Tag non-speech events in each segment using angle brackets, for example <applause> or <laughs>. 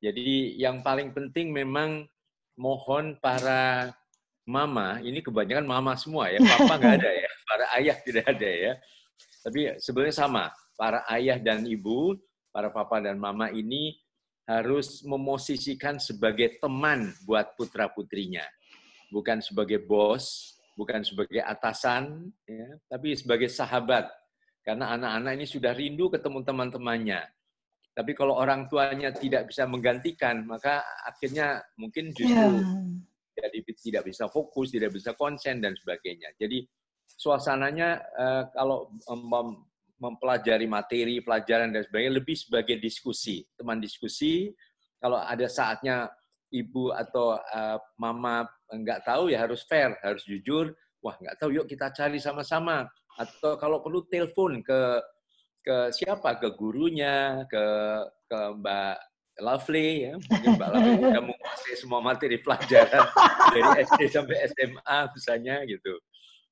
Jadi yang paling penting memang mohon para mama, ini kebanyakan mama semua ya, papa nggak ada ya, <laughs> para ayah tidak ada ya. Tapi sebenarnya sama, para ayah dan ibu, para papa dan mama ini harus memosisikan sebagai teman buat putra putrinya, bukan sebagai bos, bukan sebagai atasan, ya, tapi sebagai sahabat. Karena anak-anak ini sudah rindu ketemu teman-temannya. Tapi kalau orang tuanya tidak bisa menggantikan, maka akhirnya mungkin justru yeah. jadi tidak bisa fokus, tidak bisa konsen dan sebagainya. Jadi suasananya uh, kalau mem mempelajari materi, pelajaran dan sebagainya lebih sebagai diskusi, teman diskusi. Kalau ada saatnya ibu atau uh, mama nggak tahu ya harus fair, harus jujur. Wah nggak tahu, yuk kita cari sama-sama. Atau kalau perlu telepon ke ke siapa? Ke gurunya, ke ke Mbak Lovely ya, mungkin Mbak Lovely sudah <laughs> menguasai semua materi pelajaran dari SD sampai SMA misalnya gitu.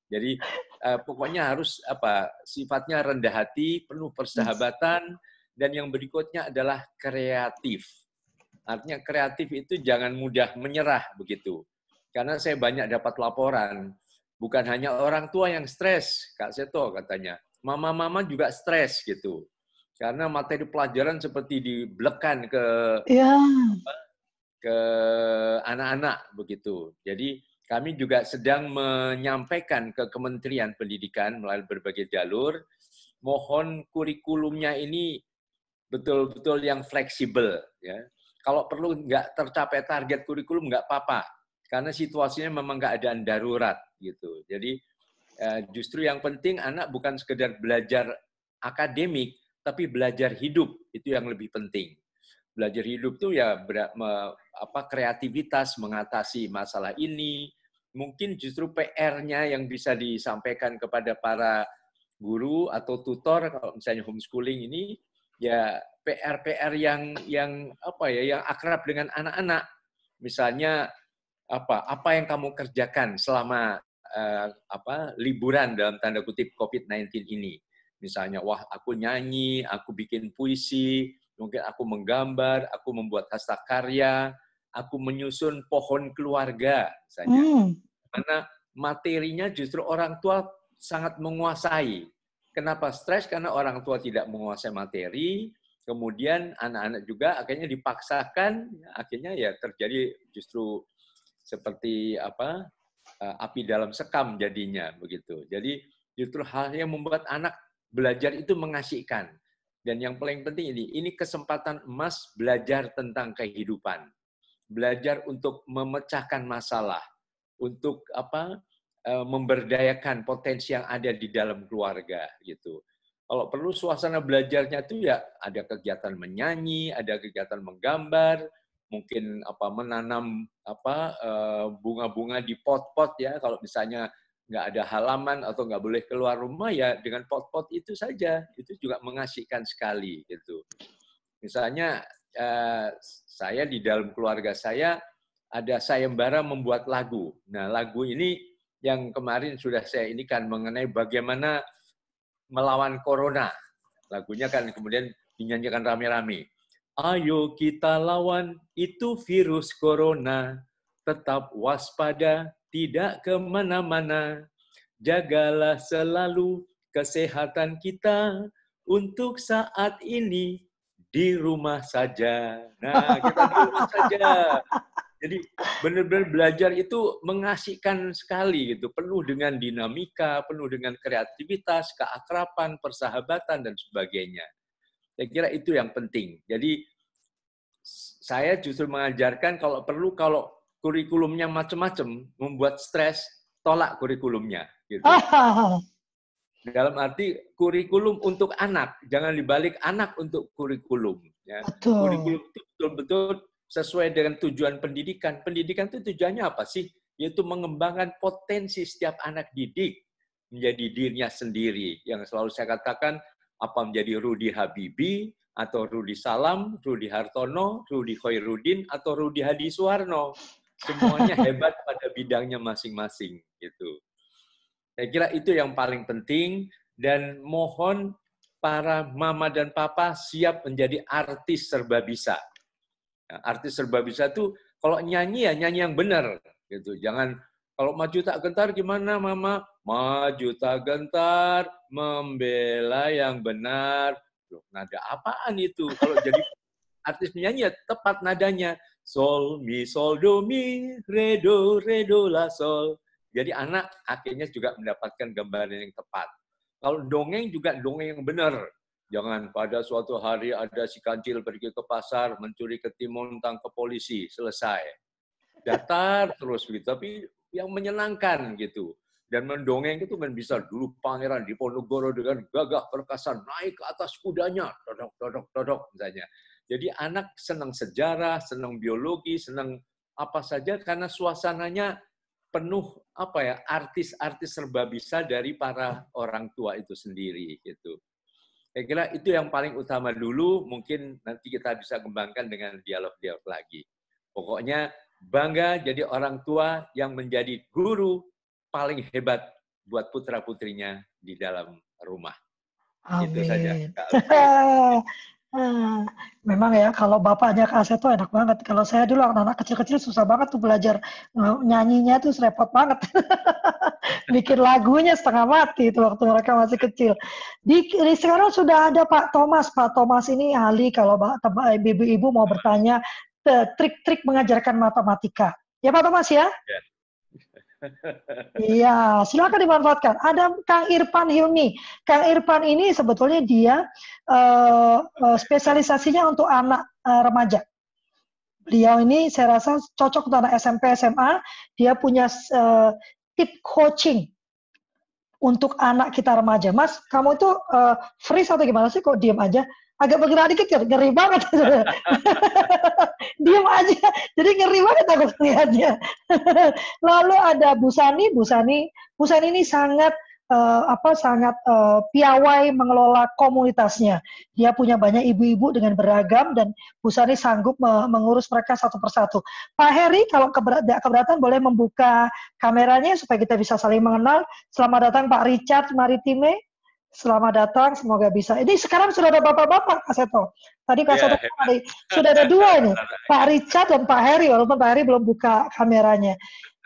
Jadi uh, pokoknya harus apa sifatnya rendah hati, penuh persahabatan dan yang berikutnya adalah kreatif. Artinya kreatif itu jangan mudah menyerah begitu. Karena saya banyak dapat laporan, bukan hanya orang tua yang stres, Kak Seto katanya mama-mama juga stres gitu. Karena materi pelajaran seperti diblekan ke ya. ke anak-anak begitu. Jadi kami juga sedang menyampaikan ke Kementerian Pendidikan melalui berbagai jalur, mohon kurikulumnya ini betul-betul yang fleksibel. Ya. Kalau perlu nggak tercapai target kurikulum nggak apa-apa, karena situasinya memang ada darurat gitu. Jadi justru yang penting anak bukan sekedar belajar akademik, tapi belajar hidup itu yang lebih penting. Belajar hidup itu ya ber, apa kreativitas mengatasi masalah ini. Mungkin justru PR-nya yang bisa disampaikan kepada para guru atau tutor kalau misalnya homeschooling ini ya PR-PR yang yang apa ya yang akrab dengan anak-anak. Misalnya apa apa yang kamu kerjakan selama uh, apa liburan dalam tanda kutip COVID-19 ini. Misalnya, wah aku nyanyi, aku bikin puisi, mungkin aku menggambar, aku membuat hasta karya, aku menyusun pohon keluarga, misalnya. Hmm. Karena materinya justru orang tua sangat menguasai. Kenapa stres? Karena orang tua tidak menguasai materi, kemudian anak-anak juga akhirnya dipaksakan, akhirnya ya terjadi justru seperti apa api dalam sekam jadinya begitu. Jadi justru hal yang membuat anak belajar itu mengasihkan. Dan yang paling penting ini, ini kesempatan emas belajar tentang kehidupan. Belajar untuk memecahkan masalah, untuk apa? Eh, memberdayakan potensi yang ada di dalam keluarga gitu. Kalau perlu suasana belajarnya itu ya ada kegiatan menyanyi, ada kegiatan menggambar, mungkin apa menanam apa eh, bunga-bunga di pot-pot ya. Kalau misalnya nggak ada halaman atau nggak boleh keluar rumah ya dengan pot-pot itu saja. Itu juga mengasihkan sekali gitu. Misalnya eh, saya di dalam keluarga saya ada sayembara membuat lagu. Nah lagu ini yang kemarin sudah saya ini kan mengenai bagaimana melawan corona. Lagunya kan kemudian dinyanyikan rame-rame Ayo kita lawan itu virus corona. Tetap waspada, tidak ke mana-mana. Jagalah selalu kesehatan kita untuk saat ini di rumah saja. Nah, kita di rumah saja. Jadi benar-benar belajar itu mengasihkan sekali gitu, penuh dengan dinamika, penuh dengan kreativitas, keakraban, persahabatan dan sebagainya. Saya kira itu yang penting. Jadi saya justru mengajarkan kalau perlu kalau kurikulumnya macam-macam membuat stres, tolak kurikulumnya. Gitu. <laughs> Dalam arti kurikulum untuk anak, jangan dibalik anak untuk kurikulum. Ya. Betul. Kurikulum itu betul-betul sesuai dengan tujuan pendidikan. Pendidikan itu tujuannya apa sih? Yaitu mengembangkan potensi setiap anak didik menjadi dirinya sendiri. Yang selalu saya katakan, apa menjadi Rudi Habibi, atau Rudi Salam, Rudi Hartono, Rudi Khairuddin, atau Rudi Hadi Suwarno. Semuanya <laughs> hebat pada bidangnya masing-masing. gitu. Saya kira itu yang paling penting dan mohon para mama dan papa siap menjadi artis serba bisa. Nah, artis serba bisa tuh kalau nyanyi ya nyanyi yang benar gitu. Jangan kalau maju tak gentar gimana mama? Maju tak gentar membela yang benar. Loh, nada apaan itu? Kalau jadi artis penyanyi ya tepat nadanya. Sol, mi, sol, do, mi, re, do, re, do, la, sol. Jadi anak akhirnya juga mendapatkan gambaran yang tepat. Kalau dongeng juga dongeng yang benar. Jangan pada suatu hari ada si kancil pergi ke pasar, mencuri ketimun, tangkap polisi, selesai. Datar terus begitu, tapi yang menyenangkan gitu. Dan mendongeng itu kan bisa dulu pangeran di Ponorogo dengan gagah perkasa naik ke atas kudanya, dodok, dodok, dodok misalnya. Jadi anak senang sejarah, senang biologi, senang apa saja karena suasananya penuh apa ya artis-artis serba bisa dari para orang tua itu sendiri gitu. Saya kira itu yang paling utama dulu, mungkin nanti kita bisa kembangkan dengan dialog-dialog lagi. Pokoknya bangga jadi orang tua yang menjadi guru paling hebat buat putra-putrinya di dalam rumah. Amin. Itu saja. Hmm, memang ya kalau bapaknya Kak Aseto enak banget. Kalau saya dulu anak-anak kecil-kecil susah banget tuh belajar nyanyinya tuh repot banget. <laughs> Bikin lagunya setengah mati itu waktu mereka masih kecil. Di, di sekarang sudah ada Pak Thomas. Pak Thomas ini ahli kalau ibu-ibu mau bertanya trik-trik mengajarkan matematika. Ya Pak Thomas ya? ya. Iya, silakan dimanfaatkan. Ada Kang Irfan Hilmi. Kang Irfan ini sebetulnya dia uh, uh, spesialisasinya untuk anak uh, remaja. Beliau ini saya rasa cocok untuk anak SMP SMA. Dia punya uh, tip coaching untuk anak kita remaja. Mas, kamu itu uh, freeze atau gimana sih? Kok diem aja? Agak bergerak dikit ya, ngeri banget. <laughs> Diam aja, jadi ngeri banget aku melihatnya. <laughs> Lalu ada Busani, Busani, Busani ini sangat uh, apa sangat uh, piawai mengelola komunitasnya. Dia punya banyak ibu-ibu dengan beragam dan Busani sanggup me mengurus mereka satu persatu. Pak Heri, kalau keberat keberatan boleh membuka kameranya supaya kita bisa saling mengenal. Selamat datang Pak Richard Maritime. Selamat datang, semoga bisa. Ini sekarang sudah ada bapak-bapak, Kak Seto. Tadi Kak yeah, Seto ada, sudah ada dua ini, Pak Richard dan Pak Heri, walaupun Pak Heri belum buka kameranya.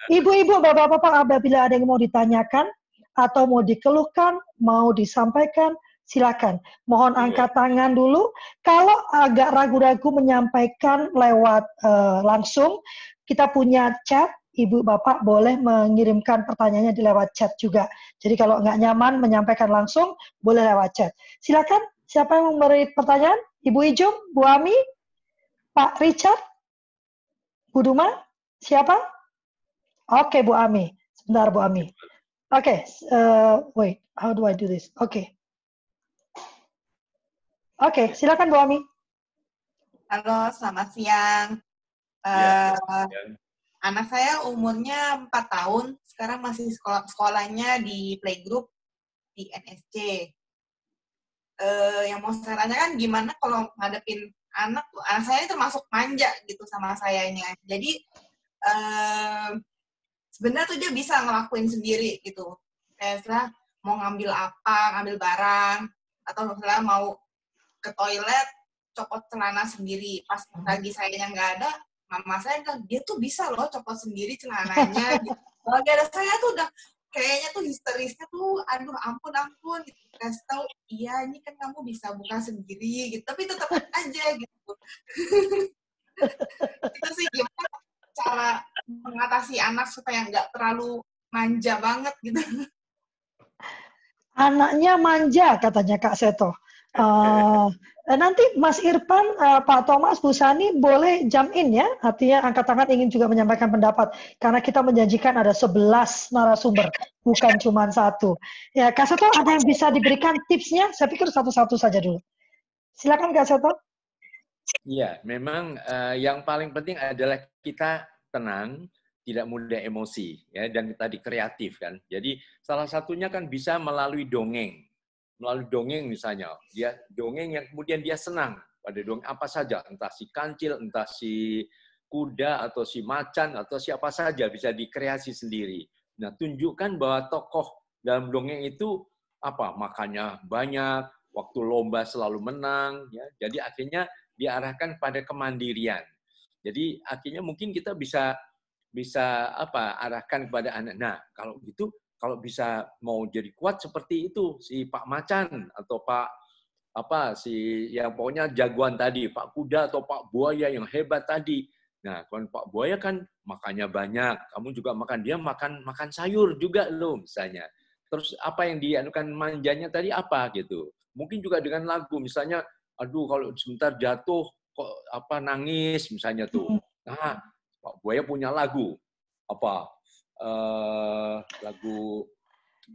Ibu-ibu, bapak-bapak, apabila ada yang mau ditanyakan, atau mau dikeluhkan, mau disampaikan, silakan. Mohon iya. angkat tangan dulu. Kalau agak ragu-ragu menyampaikan lewat uh, langsung, kita punya chat ibu bapak boleh mengirimkan pertanyaannya di lewat chat juga. Jadi kalau nggak nyaman menyampaikan langsung, boleh lewat chat. Silakan, siapa yang memberi pertanyaan? Ibu Ijum, Bu Ami, Pak Richard, Bu Duma, siapa? Oke, okay, Bu Ami. Sebentar, Bu Ami. Oke, okay, uh, wait, how do I do this? Oke. Okay. Oke, okay, silakan Bu Ami. Halo, selamat siang. Uh, ya, anak saya umurnya 4 tahun, sekarang masih sekolah sekolahnya di playgroup di NSC. Uh, yang mau saya tanyakan gimana kalau ngadepin anak anak saya ini termasuk manja gitu sama saya ini. Jadi uh, sebenarnya tuh dia bisa ngelakuin sendiri gitu. Kayak mau ngambil apa, ngambil barang, atau misalnya mau ke toilet, copot celana sendiri. Pas lagi saya yang nggak ada, mama saya bilang dia tuh bisa loh copot sendiri celananya. Gitu. Ada saya tuh udah kayaknya tuh histerisnya tuh aduh ampun ampun gitu. Kasih tahu iya ini kan kamu bisa buka sendiri gitu. Tapi tetap aja gitu. <laughs> Itu sih gimana cara mengatasi anak supaya nggak terlalu manja banget gitu. Anaknya manja katanya kak Seto uh, nanti Mas Irfan, uh, Pak Thomas, Bu Sani boleh jump in ya. Artinya angkat tangan ingin juga menyampaikan pendapat. Karena kita menjanjikan ada 11 narasumber, bukan cuma satu. Ya, Kak Seto ada yang bisa diberikan tipsnya? Saya pikir satu-satu saja dulu. Silakan Kak Seto. Iya, memang uh, yang paling penting adalah kita tenang, tidak mudah emosi, ya, dan tadi kreatif kan. Jadi salah satunya kan bisa melalui dongeng melalui dongeng misalnya. Dia dongeng yang kemudian dia senang pada dongeng apa saja, entah si kancil, entah si kuda atau si macan atau siapa saja bisa dikreasi sendiri. Nah, tunjukkan bahwa tokoh dalam dongeng itu apa? Makanya banyak, waktu lomba selalu menang ya. Jadi akhirnya diarahkan pada kemandirian. Jadi akhirnya mungkin kita bisa bisa apa arahkan kepada anak. Nah, kalau gitu kalau bisa mau jadi kuat seperti itu si Pak Macan atau Pak apa si yang pokoknya jagoan tadi Pak Kuda atau Pak Buaya yang hebat tadi. Nah, kalau Pak Buaya kan makannya banyak, kamu juga makan dia makan makan sayur juga loh misalnya. Terus apa yang dianukan manjanya tadi apa gitu. Mungkin juga dengan lagu misalnya aduh kalau sebentar jatuh kok apa nangis misalnya tuh. Nah, Pak Buaya punya lagu apa uh, lagu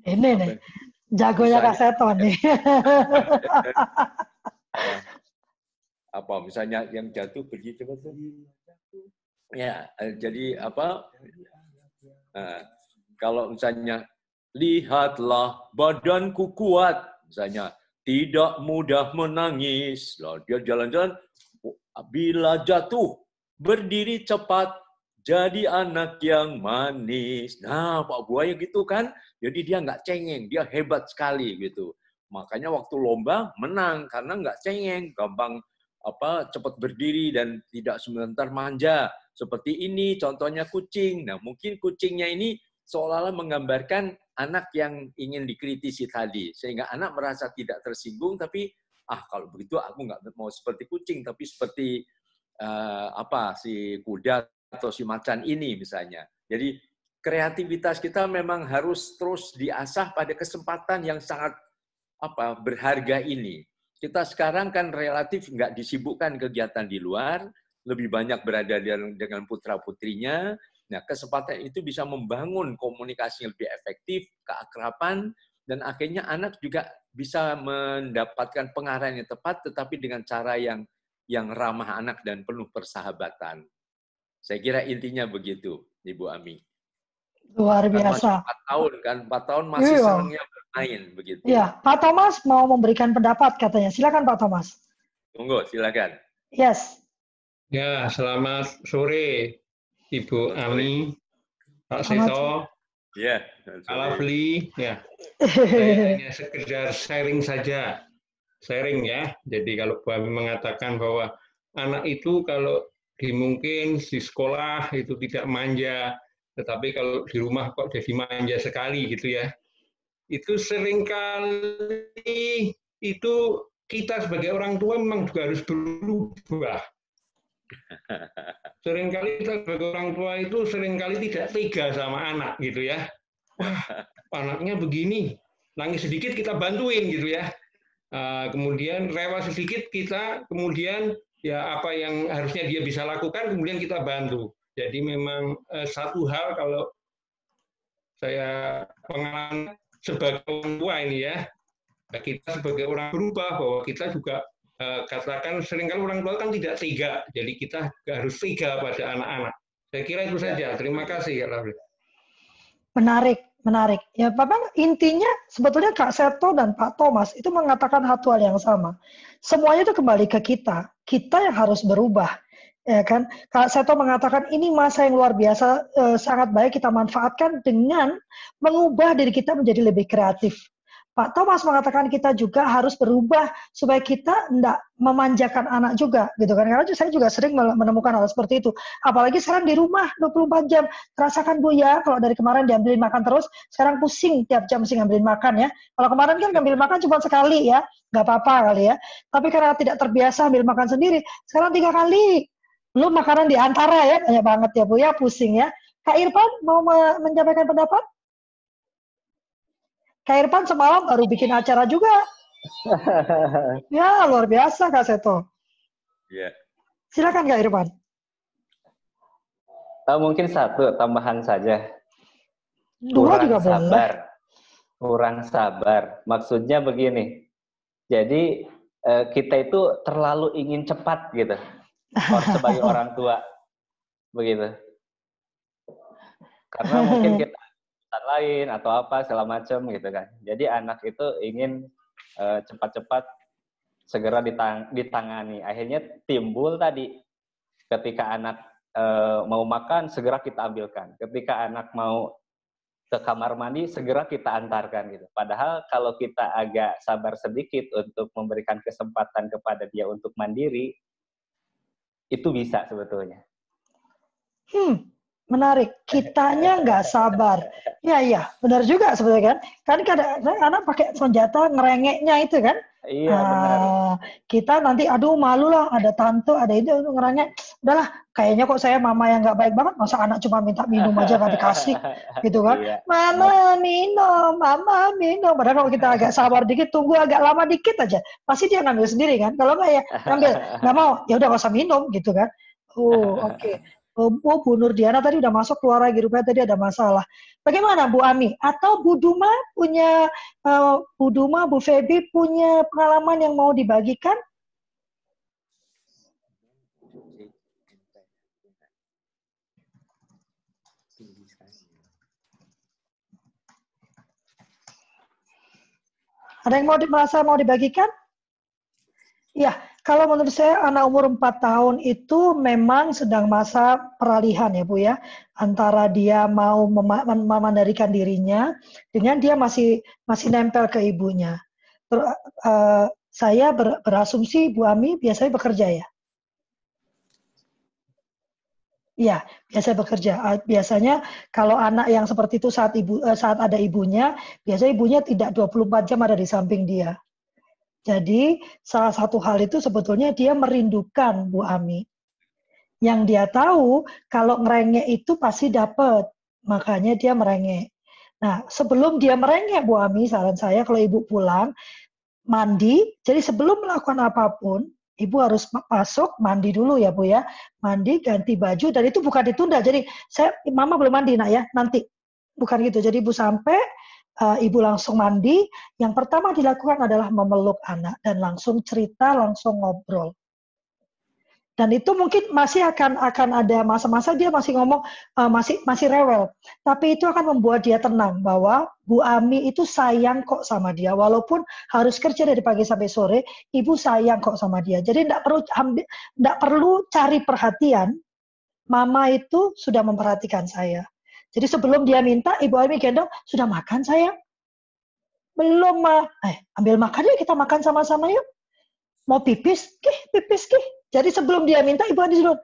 ini nih jagonya Kak Seto nih. <laughs> apa misalnya yang jatuh pergi tuh. Ya, eh, jadi apa? Nah, kalau misalnya lihatlah badanku kuat, misalnya tidak mudah menangis. Lah dia jalan-jalan bila jatuh berdiri cepat jadi anak yang manis. Nah, Pak Buaya gitu kan. Jadi dia nggak cengeng, dia hebat sekali gitu. Makanya waktu lomba menang karena nggak cengeng, gampang apa cepat berdiri dan tidak sebentar manja. Seperti ini contohnya kucing. Nah, mungkin kucingnya ini seolah-olah menggambarkan anak yang ingin dikritisi tadi sehingga anak merasa tidak tersinggung tapi ah kalau begitu aku nggak mau seperti kucing tapi seperti uh, apa si kuda atau si macan ini misalnya. Jadi kreativitas kita memang harus terus diasah pada kesempatan yang sangat apa berharga ini. Kita sekarang kan relatif nggak disibukkan kegiatan di luar, lebih banyak berada dengan putra putrinya. Nah, kesempatan itu bisa membangun komunikasi yang lebih efektif, keakraban, dan akhirnya anak juga bisa mendapatkan pengarahan yang tepat, tetapi dengan cara yang yang ramah anak dan penuh persahabatan. Saya kira intinya begitu, Ibu Ami. Luar biasa. Empat tahun kan, empat tahun masih iya. senangnya bermain begitu. Iya, Pak Thomas mau memberikan pendapat katanya. Silakan Pak Thomas. Tunggu, silakan. Yes. Ya, selamat sore Ibu Ami, Pak Seto. Ya. Kalau beli, ya. Saya <laughs> hanya sekedar sharing saja, sharing ya. Jadi kalau Bu Ami mengatakan bahwa anak itu kalau mungkin di sekolah itu tidak manja, tetapi kalau di rumah kok jadi manja sekali gitu ya. Itu sering kali itu kita sebagai orang tua memang juga harus berubah. Seringkali kita sebagai orang tua itu sering kali tidak tega sama anak gitu ya. Wah, anaknya begini, nangis sedikit kita bantuin gitu ya. Ah, kemudian rewel sedikit kita kemudian ya apa yang harusnya dia bisa lakukan kemudian kita bantu. Jadi memang eh, satu hal kalau saya pengalaman sebagai orang tua ini ya, kita sebagai orang berubah bahwa kita juga eh, katakan sering kali orang tua kan tidak tega, jadi kita harus tega pada anak-anak. Saya kira itu saja. Terima kasih, Rafli. Menarik, menarik. Ya, Bapak intinya sebetulnya Kak Seto dan Pak Thomas itu mengatakan satu hal yang sama. Semuanya itu kembali ke kita kita yang harus berubah ya kan Kak Seto mengatakan ini masa yang luar biasa eh, sangat baik kita manfaatkan dengan mengubah diri kita menjadi lebih kreatif Pak Thomas mengatakan kita juga harus berubah supaya kita tidak memanjakan anak juga gitu kan? Karena saya juga sering menemukan hal seperti itu. Apalagi sekarang di rumah 24 jam. Rasakan Bu ya kalau dari kemarin diambil makan terus sekarang pusing tiap jam mesti ngambilin makan ya. Kalau kemarin kan ngambil makan cuma sekali ya nggak apa-apa kali ya. Tapi karena tidak terbiasa ambil makan sendiri sekarang tiga kali. Lu makanan di antara ya banyak banget ya Bu ya pusing ya. Kak Irfan mau menyampaikan pendapat Kak Irfan semalam baru bikin acara juga. <laughs> ya, luar biasa Kak Seto. Iya. Yeah. Silakan Kak Irfan. Uh, mungkin satu tambahan saja. Dua Kurang juga sabar. Boleh. Kurang sabar. Maksudnya begini. Jadi uh, kita itu terlalu ingin cepat gitu. sebagai <laughs> orang tua. Begitu. Karena mungkin kita lain atau apa segala macam gitu kan. Jadi anak itu ingin uh, cepat-cepat segera ditang ditangani. Akhirnya timbul tadi ketika anak uh, mau makan segera kita ambilkan. Ketika anak mau ke kamar mandi segera kita antarkan gitu. Padahal kalau kita agak sabar sedikit untuk memberikan kesempatan kepada dia untuk mandiri itu bisa sebetulnya. Hmm, menarik. Kitanya nggak sabar. Ya, iya, benar juga sebenarnya kan. Kan kadang anak pakai senjata ngerengeknya itu kan. Iya, benar. Ah, kita nanti aduh malu lah. Ada tante ada itu ngerangnya udahlah kayaknya kok saya mama yang nggak baik banget. Masa anak cuma minta minum aja nggak dikasih? <laughs> Gitu kan? Iya. mama minum mama minum. Padahal kalau kita agak sabar dikit tunggu agak lama dikit aja pasti dia ngambil sendiri kan? Kalau nggak ya ngambil. <laughs> Nggak mau. Ya udah nggak usah minum. Gitu kan? Oh oke. Oh, oh, Bu Nurdiana tadi udah masuk keluar lagi rupanya tadi ada masalah. Bagaimana Bu Ami? Atau Bu Duma punya eh, Bu Duma, Bu Febi punya pengalaman yang mau dibagikan? Ada yang mau merasa mau dibagikan? Ya, kalau menurut saya anak umur 4 tahun itu memang sedang masa peralihan ya Bu ya, antara dia mau mema- mem- memandirikan dirinya dengan dia masih masih nempel ke ibunya. Ter- eh, saya ber- berasumsi Bu Ami biasanya bekerja ya. Iya, biasanya bekerja. Biasanya kalau anak yang seperti itu saat ibu eh, saat ada ibunya, biasanya ibunya tidak 24 jam ada di samping dia. Jadi salah satu hal itu sebetulnya dia merindukan Bu Ami. Yang dia tahu kalau ngerengek itu pasti dapat, makanya dia merengek. Nah, sebelum dia merengek Bu Ami, saran saya kalau ibu pulang mandi, jadi sebelum melakukan apa pun, ibu harus ma- masuk mandi dulu ya Bu ya. Mandi, ganti baju dan itu bukan ditunda. Jadi saya mama belum mandi nak ya, nanti. Bukan gitu. Jadi ibu sampai eh, ibu langsung mandi, yang pertama dilakukan adalah memeluk anak dan langsung cerita, langsung ngobrol. Dan itu mungkin masih akan akan ada masa-masa dia masih ngomong eh, masih masih rewel. Tapi itu akan membuat dia tenang bahwa Bu Ami itu sayang kok sama dia walaupun harus kerja dari pagi sampai sore, ibu sayang kok sama dia. Jadi tidak perlu tidak perlu cari perhatian. Mama itu sudah memperhatikan saya. Jadi sebelum dia minta, Ibu Ami gendong, sudah makan sayang? Belum, Ma. Eh, ambil makan yuk, kita makan sama-sama yuk. Mau pipis? Kih, pipis, kih. Jadi sebelum dia minta, Ibu Ani dulu,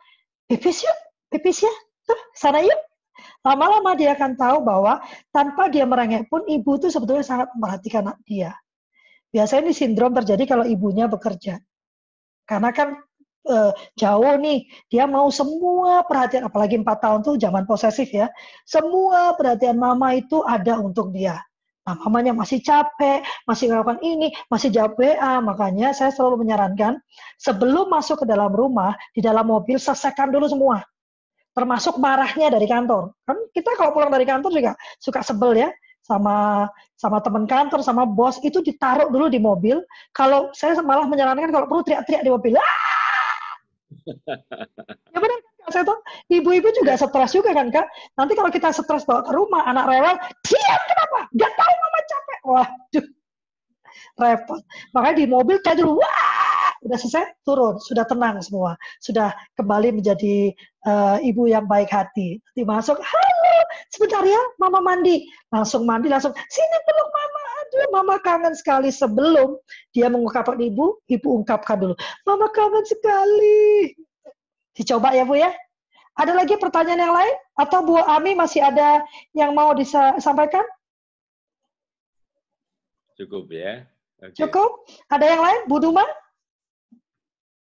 pipis yuk, pipis ya. Tuh, sana yuk. Lama-lama dia akan tahu bahwa tanpa dia merengek pun, ibu itu sebetulnya sangat memperhatikan anak dia. Biasanya ini sindrom terjadi kalau ibunya bekerja. Karena kan eh, jauh nih, dia mau semua perhatian, apalagi empat tahun tuh zaman posesif ya. Semua perhatian mama itu ada untuk dia. Nah, mamanya masih capek, masih melakukan ini, masih jawab WA. Makanya saya selalu menyarankan, sebelum masuk ke dalam rumah, di dalam mobil, selesaikan dulu semua. Termasuk marahnya dari kantor. Kan kita kalau pulang dari kantor juga suka sebel ya, sama sama teman kantor, sama bos, itu ditaruh dulu di mobil. Kalau saya malah menyarankan kalau perlu teriak-teriak di mobil. "Ah!" Ya benar Kak Seto? Ibu-ibu juga stres juga kan Kak? Nanti kalau kita stres bawa ke rumah, anak rewel, diam kenapa? Gak tahu mama capek. Waduh, repot. Makanya di mobil kayak dulu, wah, udah selesai, turun, sudah tenang semua, sudah kembali menjadi eh, ibu yang baik hati. Nanti masuk, halo, sebentar ya, mama mandi. Langsung mandi, langsung, sini peluk mama. Aduh, mama kangen sekali. Sebelum dia mengungkapkan ibu, ibu ungkapkan dulu, mama kangen sekali. Dicoba ya Bu ya. Ada lagi pertanyaan yang lain? Atau Bu Ami masih ada yang mau disampaikan? Cukup ya. Oke. Cukup? Ada yang lain? Bu Duma?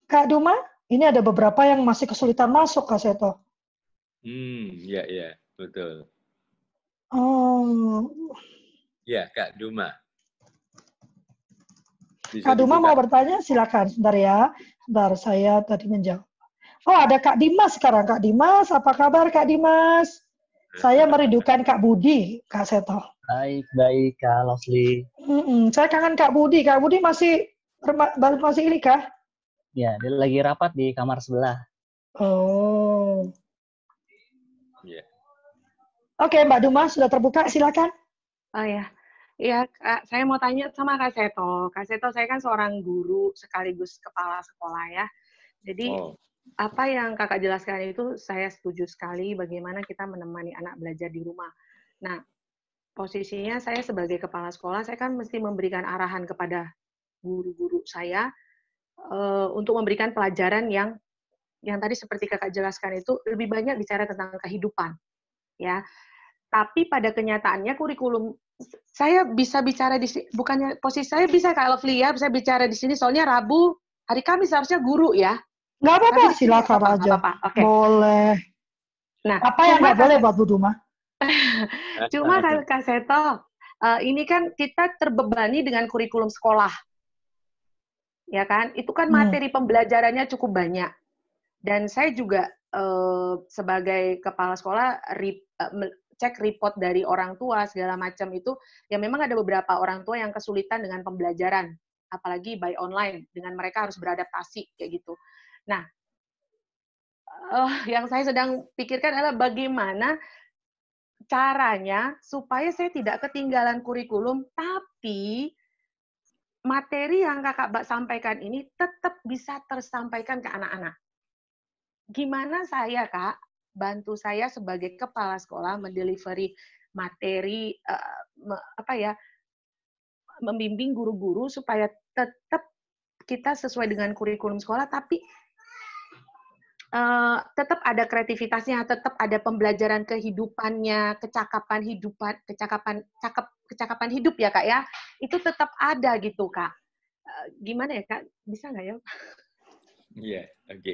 Kak Duma? Ini ada beberapa yang masih kesulitan masuk, Kak Seto. Hmm, ya ya, betul. Oh, Ya, Kak Duma. Bisa Kak Duma dibuka. mau bertanya? Silakan. Sebentar ya. Sebentar, saya tadi menjawab. Oh, ada Kak Dimas sekarang. Kak Dimas, apa kabar Kak Dimas? Saya merindukan Kak Budi, Kak Seto. Baik, baik, Kak Lovely. Mm-mm, saya kangen Kak Budi. Kak Budi masih masih ini kah? Ya, dia lagi rapat di kamar sebelah. Oh. Oke, Mbak Duma sudah terbuka. Silakan. Oh ya, Iya, Kak, saya mau tanya sama Kak Seto. Kak Seto, saya kan seorang guru sekaligus kepala sekolah ya. Jadi Oh, apa yang kakak jelaskan itu saya setuju sekali bagaimana kita menemani anak belajar di rumah. Nah, posisinya saya sebagai kepala sekolah, saya kan mesti memberikan arahan kepada guru-guru saya eh, untuk memberikan pelajaran yang yang tadi seperti kakak jelaskan itu lebih banyak bicara tentang kehidupan, ya. Tapi pada kenyataannya kurikulum saya bisa bicara di sini, bukannya posisi saya bisa Kak Lovely ya, bisa bicara di sini soalnya Rabu, hari Kamis harusnya guru ya. Nggak apa-apa, silakan apa-apa, aja. nggak apa-apa. Oke. Boleh. Nah, Apa yang nggak boleh buat Bu Duma? <laughs> Cuma Kak Seto, eh, ini kan kita terbebani dengan kurikulum sekolah. Ya kan? Itu kan Hmm. materi pembelajarannya cukup banyak. Dan saya juga eh, sebagai kepala sekolah rip- me- cek report dari orang tua segala macam itu ya memang ada beberapa orang tua yang kesulitan dengan pembelajaran apalagi by online dengan mereka harus beradaptasi kayak gitu. Nah, eh, yang saya sedang pikirkan adalah bagaimana caranya supaya saya tidak ketinggalan kurikulum, tapi materi yang kakak Mbak sampaikan ini tetap bisa tersampaikan ke anak-anak. Gimana saya, Kak, bantu saya sebagai kepala sekolah mendelivery materi, me- apa ya, membimbing guru-guru supaya tetap kita sesuai dengan kurikulum sekolah, tapi eh, tetap ada kreativitasnya, tetap ada pembelajaran kehidupannya, kecakapan hidupan, kecakapan cakep, kecakapan hidup ya kak ya, itu tetap ada gitu kak. Eh, gimana ya kak? Bisa nggak ya? Iya, oke.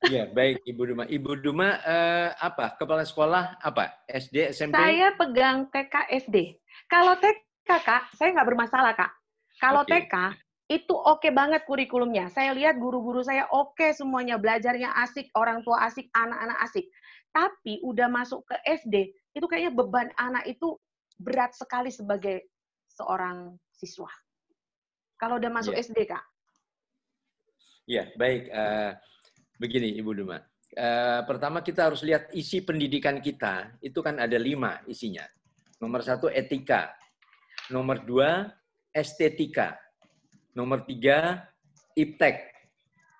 Iya, baik Ibu Duma. Ibu Duma eh, apa? Kepala sekolah apa? SD, SMP? Saya pegang TK SD. Kalau TK kak, saya nggak bermasalah kak. Kalau Oke. TK itu oke banget kurikulumnya. Saya lihat guru-guru saya oke semuanya, belajarnya asik, orang tua asik, anak-anak asik. Tapi udah masuk ke SD, itu kayaknya beban anak itu berat sekali sebagai seorang siswa. Kalau udah masuk Iya. SD kak. Ya, baik. Eh, begini, Ibu Duma. Eh, pertama kita harus lihat isi pendidikan kita. Itu kan ada lima isinya. Nomor satu etika. Nomor dua estetika. Nomor tiga iptek.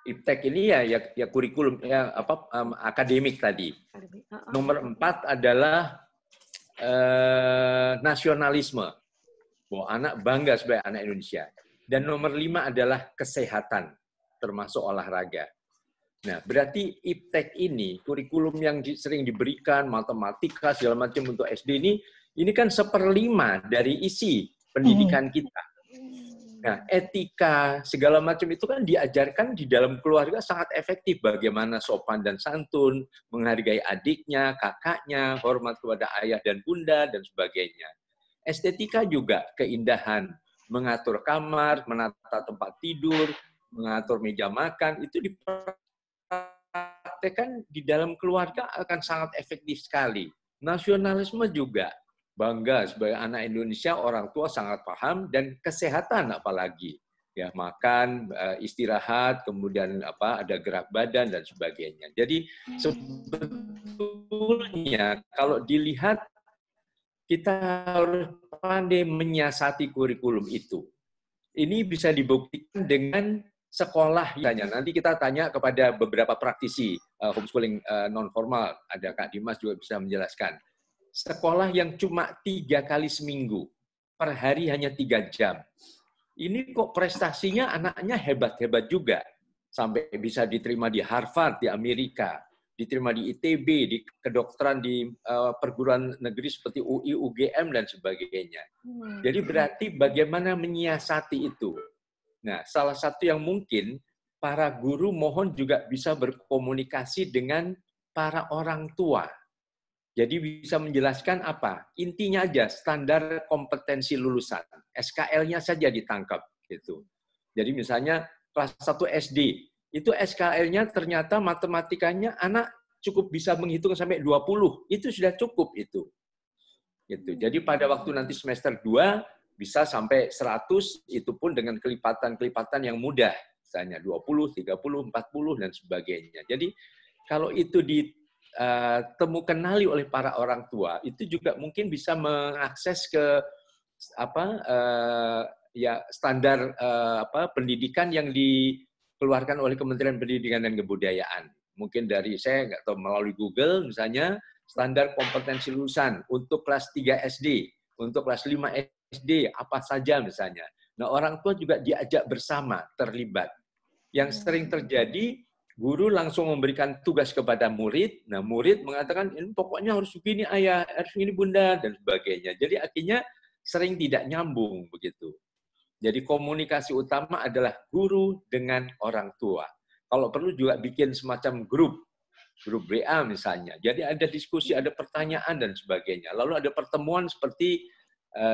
Iptek ini ya ya, ya kurikulum ya apa em, akademik tadi. Nomor empat adalah eh, nasionalisme. Bahwa anak bangga sebagai anak Indonesia. Dan nomor lima adalah kesehatan, termasuk olahraga. Nah, berarti IPTEK ini, kurikulum yang di- sering diberikan, matematika, segala macam untuk SD ini, ini kan seperlima dari isi pendidikan kita. Nah, etika, segala macam itu kan diajarkan di dalam keluarga sangat efektif. Bagaimana sopan dan santun, menghargai adiknya, kakaknya, hormat kepada ayah dan bunda, dan sebagainya. Estetika juga keindahan, mengatur kamar, menata tempat tidur, mengatur meja makan, itu dipraktekkan di dalam keluarga akan sangat efektif sekali. Nasionalisme juga, bangga sebagai anak Indonesia, orang tua sangat paham, dan kesehatan apalagi. Ya, makan, eh, istirahat, kemudian apa ada gerak badan dan sebagainya. Jadi sebetulnya kalau dilihat kita harus pandai menyiasati kurikulum itu. Ini bisa dibuktikan dengan sekolah misalnya. Nanti kita tanya kepada beberapa praktisi uh, homeschooling uh, non formal. Ada Kak Dimas juga bisa menjelaskan. Sekolah yang cuma tiga kali seminggu, per hari hanya tiga jam. Ini kok prestasinya anaknya hebat-hebat juga. Sampai bisa diterima di Harvard, di Amerika diterima di ITB, di kedokteran di uh, perguruan negeri seperti UI, UGM dan sebagainya. Hmm. Jadi berarti bagaimana menyiasati itu. Nah, salah satu yang mungkin para guru mohon juga bisa berkomunikasi dengan para orang tua. Jadi bisa menjelaskan apa? Intinya aja standar kompetensi lulusan. SKL-nya saja ditangkap gitu. Jadi misalnya kelas 1 SD, itu SKL-nya ternyata matematikanya anak cukup bisa menghitung sampai 20. Itu sudah cukup itu. Gitu. Jadi pada waktu nanti semester 2 bisa sampai 100 itu pun dengan kelipatan-kelipatan yang mudah. Misalnya 20, 30, 40 dan sebagainya. Jadi kalau itu ditemukan kenali oleh para orang tua, itu juga mungkin bisa mengakses ke apa eh, ya standar eh, apa pendidikan yang dikeluarkan oleh Kementerian Pendidikan dan Kebudayaan. Mungkin dari saya nggak tahu melalui Google misalnya standar kompetensi lulusan untuk kelas 3 SD, untuk kelas 5 SD apa saja misalnya. Nah, orang tua juga diajak bersama terlibat. Yang sering terjadi guru langsung memberikan tugas kepada murid. Nah, murid mengatakan, ini pokoknya harus begini ayah, harus begini bunda, dan sebagainya. Jadi akhirnya sering tidak nyambung begitu. Jadi komunikasi utama adalah guru dengan orang tua. Kalau perlu juga bikin semacam grup, grup WA misalnya. Jadi ada diskusi, ada pertanyaan dan sebagainya. Lalu ada pertemuan seperti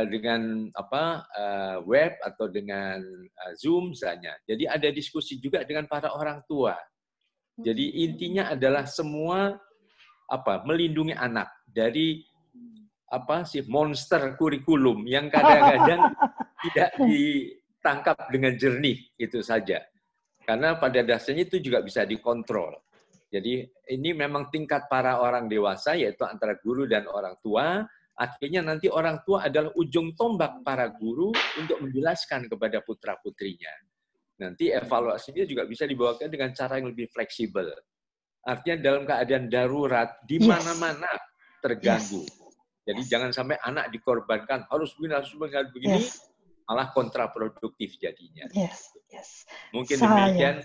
dengan apa uh, web atau dengan uh, Zoom misalnya. Jadi ada diskusi juga dengan para orang tua. Jadi intinya adalah semua apa melindungi anak dari apa sih monster kurikulum yang kadang-kadang <laughs> tidak ditangkap dengan jernih itu saja. Karena pada dasarnya itu juga bisa dikontrol. Jadi ini memang tingkat para orang dewasa yaitu antara guru dan orang tua. Akhirnya nanti orang tua adalah ujung tombak para guru untuk menjelaskan kepada putra putrinya. Nanti evaluasinya juga bisa dibawakan dengan cara yang lebih fleksibel. Artinya dalam keadaan darurat di mana-mana terganggu. Yes. Jadi yes. jangan sampai anak dikorbankan harus begini harus begini yes malah kontraproduktif jadinya. Yes, yes. Mungkin Saya, demikian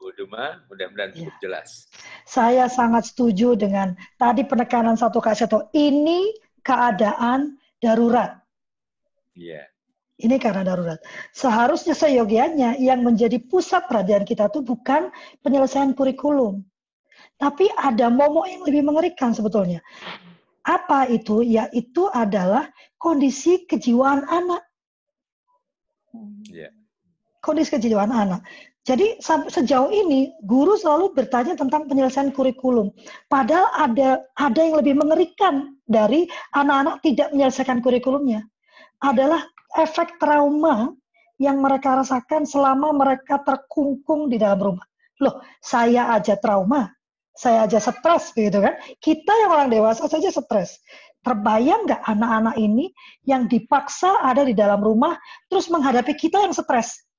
Bu Duma, mudah-mudahan cukup yeah. jelas. Saya sangat setuju dengan tadi penekanan satu Kak Seto. Ini keadaan darurat. Iya. Yeah. Ini karena darurat. Seharusnya seyogianya yang menjadi pusat perhatian kita itu bukan penyelesaian kurikulum. Tapi ada momok yang lebih mengerikan sebetulnya. Apa itu? Ya itu adalah kondisi kejiwaan anak. Yeah. Kondisi kejiwaan anak. Jadi sejauh ini guru selalu bertanya tentang penyelesaian kurikulum. Padahal ada ada yang lebih mengerikan dari anak-anak tidak menyelesaikan kurikulumnya. Adalah efek trauma yang mereka rasakan selama mereka terkungkung di dalam rumah. Loh, saya aja trauma, saya aja stres gitu kan. Kita yang orang dewasa saja stres. Terbayang nggak anak-anak ini yang dipaksa ada di dalam rumah terus menghadapi kita yang stres?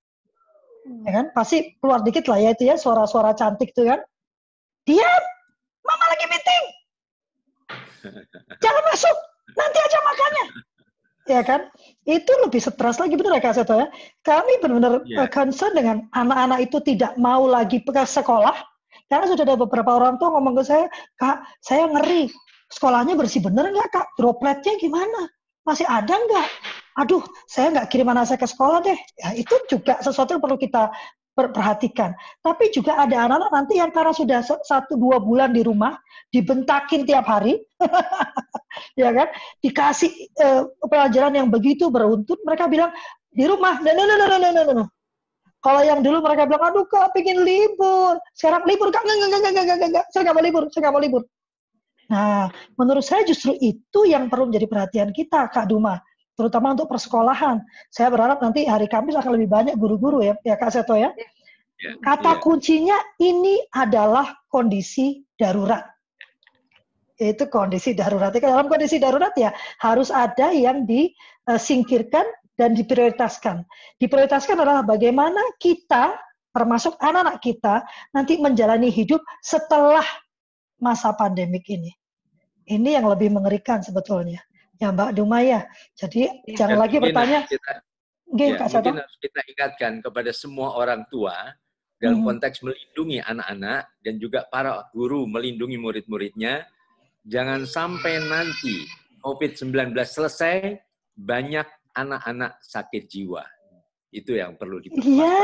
Hmm. Ya kan? Pasti keluar dikit lah ya itu ya suara-suara cantik tuh kan. Diam, mama lagi meeting. Jangan masuk, nanti aja makannya. Ya kan? Itu lebih stres lagi benar ya Kak Seto ya. Kami benar-benar yeah. concern dengan anak-anak itu tidak mau lagi ke sekolah karena sudah ada beberapa orang tua ngomong ke saya, Kak, saya ngeri sekolahnya bersih bener nggak kak? Dropletnya gimana? Masih ada nggak? Aduh, saya nggak kirim anak saya ke sekolah deh. Ya, itu juga sesuatu yang perlu kita perhatikan. Tapi juga ada anak-anak nanti yang karena sudah satu dua bulan di rumah, dibentakin tiap hari, <laughs> ya kan? Dikasih uh, pelajaran yang begitu beruntun, mereka bilang di rumah, no, no, no, no, no, no, no. Kalau yang dulu mereka bilang, aduh kak, pengen libur. Sekarang libur, kak, enggak, enggak, enggak, enggak, enggak, saya nggak mau libur, saya nggak mau libur. Nah, menurut saya justru itu yang perlu menjadi perhatian kita, Kak Duma, terutama untuk persekolahan. Saya berharap nanti hari Kamis akan lebih banyak guru-guru ya, ya Kak Seto ya. ya Kata ya. kuncinya ini adalah kondisi darurat. Itu kondisi darurat. Dalam kondisi darurat ya harus ada yang disingkirkan dan diprioritaskan. Diprioritaskan adalah bagaimana kita, termasuk anak-anak kita, nanti menjalani hidup setelah masa pandemik ini. Ini yang lebih mengerikan sebetulnya. Ya Mbak Dumaya. Jadi ya, jangan lagi bertanya. Kita, Gini, ya, mungkin harus kita ingatkan kepada semua orang tua dalam hmm. konteks melindungi anak-anak dan juga para guru melindungi murid-muridnya. Jangan sampai nanti COVID-19 selesai, banyak anak-anak sakit jiwa. Itu yang perlu diperhatikan. Iya,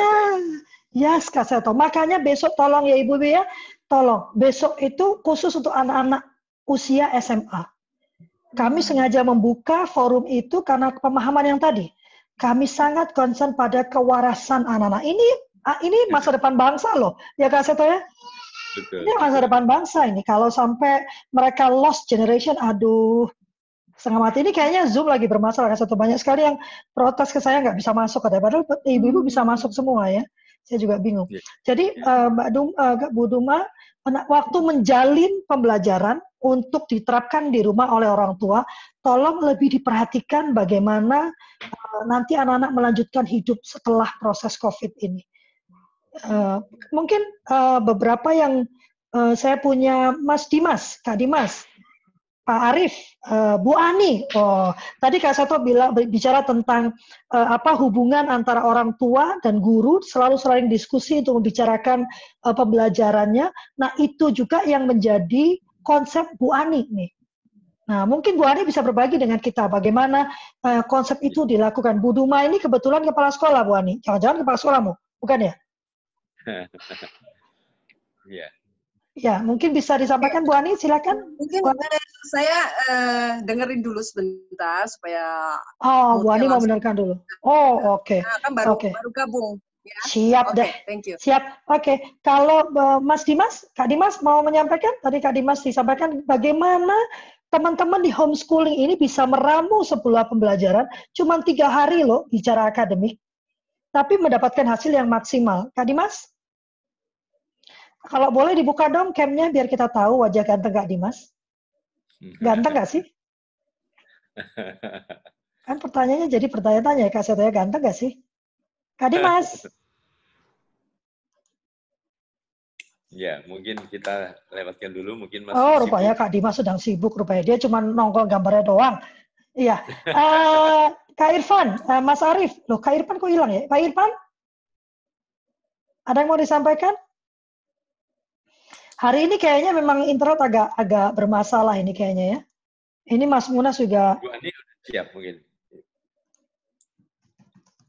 yes, Kak Seto. Makanya besok tolong ya Ibu ya, tolong besok itu khusus untuk anak-anak usia SMA. Kami sengaja membuka forum itu karena pemahaman yang tadi. Kami sangat concern pada kewarasan anak-anak. Ini ah, ini masa depan bangsa loh, ya Kak Seto ya? Betul. Ini masa depan bangsa ini. Kalau sampai mereka lost generation, aduh, setengah mati ini kayaknya Zoom lagi bermasalah. Kak Seto banyak sekali yang protes ke saya nggak bisa masuk. Padahal ibu-ibu bisa masuk semua ya. Saya juga bingung. Yeah. Jadi uh, Mbak Dum, uh, Bu Duma, waktu menjalin pembelajaran untuk diterapkan di rumah oleh orang tua, tolong lebih diperhatikan bagaimana uh, nanti anak-anak melanjutkan hidup setelah proses COVID ini. Uh, mungkin uh, beberapa yang saya punya Mas Dimas, Kak Dimas. Pak Arif, Bu Ani. Oh, tadi Kak Sato bilang bicara tentang apa hubungan antara orang tua dan guru selalu sering diskusi untuk membicarakan uh, pembelajarannya. Nah, itu juga yang menjadi konsep Bu Ani nih. Nah, mungkin Bu Ani bisa berbagi dengan kita bagaimana uh, konsep itu dilakukan. Bu Duma ini kebetulan kepala sekolah Bu Ani. Jangan-jangan kepala sekolahmu, bukan ya? <laughs> Iya. Ya, mungkin bisa disampaikan Bu Ani, silakan. Mungkin Bu saya uh, dengerin dulu sebentar supaya Oh, Bu Ani mau mendengarkan dulu. Oh, oke. Okay. Nah, kan baru okay. baru gabung. Ya. Siap okay, deh. Thank you. Siap. Oke. Okay. Kalau uh, Mas Dimas, Kak Dimas mau menyampaikan tadi Kak Dimas disampaikan bagaimana teman-teman di homeschooling ini bisa meramu sebuah pembelajaran cuma tiga hari loh bicara akademik, tapi mendapatkan hasil yang maksimal. Kak Dimas? Kalau boleh dibuka dong camnya biar kita tahu wajah ganteng Kak Dimas. Ganteng nggak sih? <laughs> Kan pertanyaannya jadi pertanyaan-tanya, Kak Seto ya ganteng nggak sih? Kak Dimas. <laughs> Ya, mungkin kita lewatkan dulu. Mungkin Mas Oh, rupanya sibuk. Kak Dimas sedang sibuk. Rupanya dia cuma nongol gambarnya doang. Iya. Uh, Kak Irfan, uh, Mas Arief. Loh, Kak Irfan kok hilang ya? Kak Irfan? Ada yang mau disampaikan? Hari ini kayaknya memang internet agak agak bermasalah ini kayaknya ya. Ini Mas Munas juga. Ibu Ani sudah siap mungkin.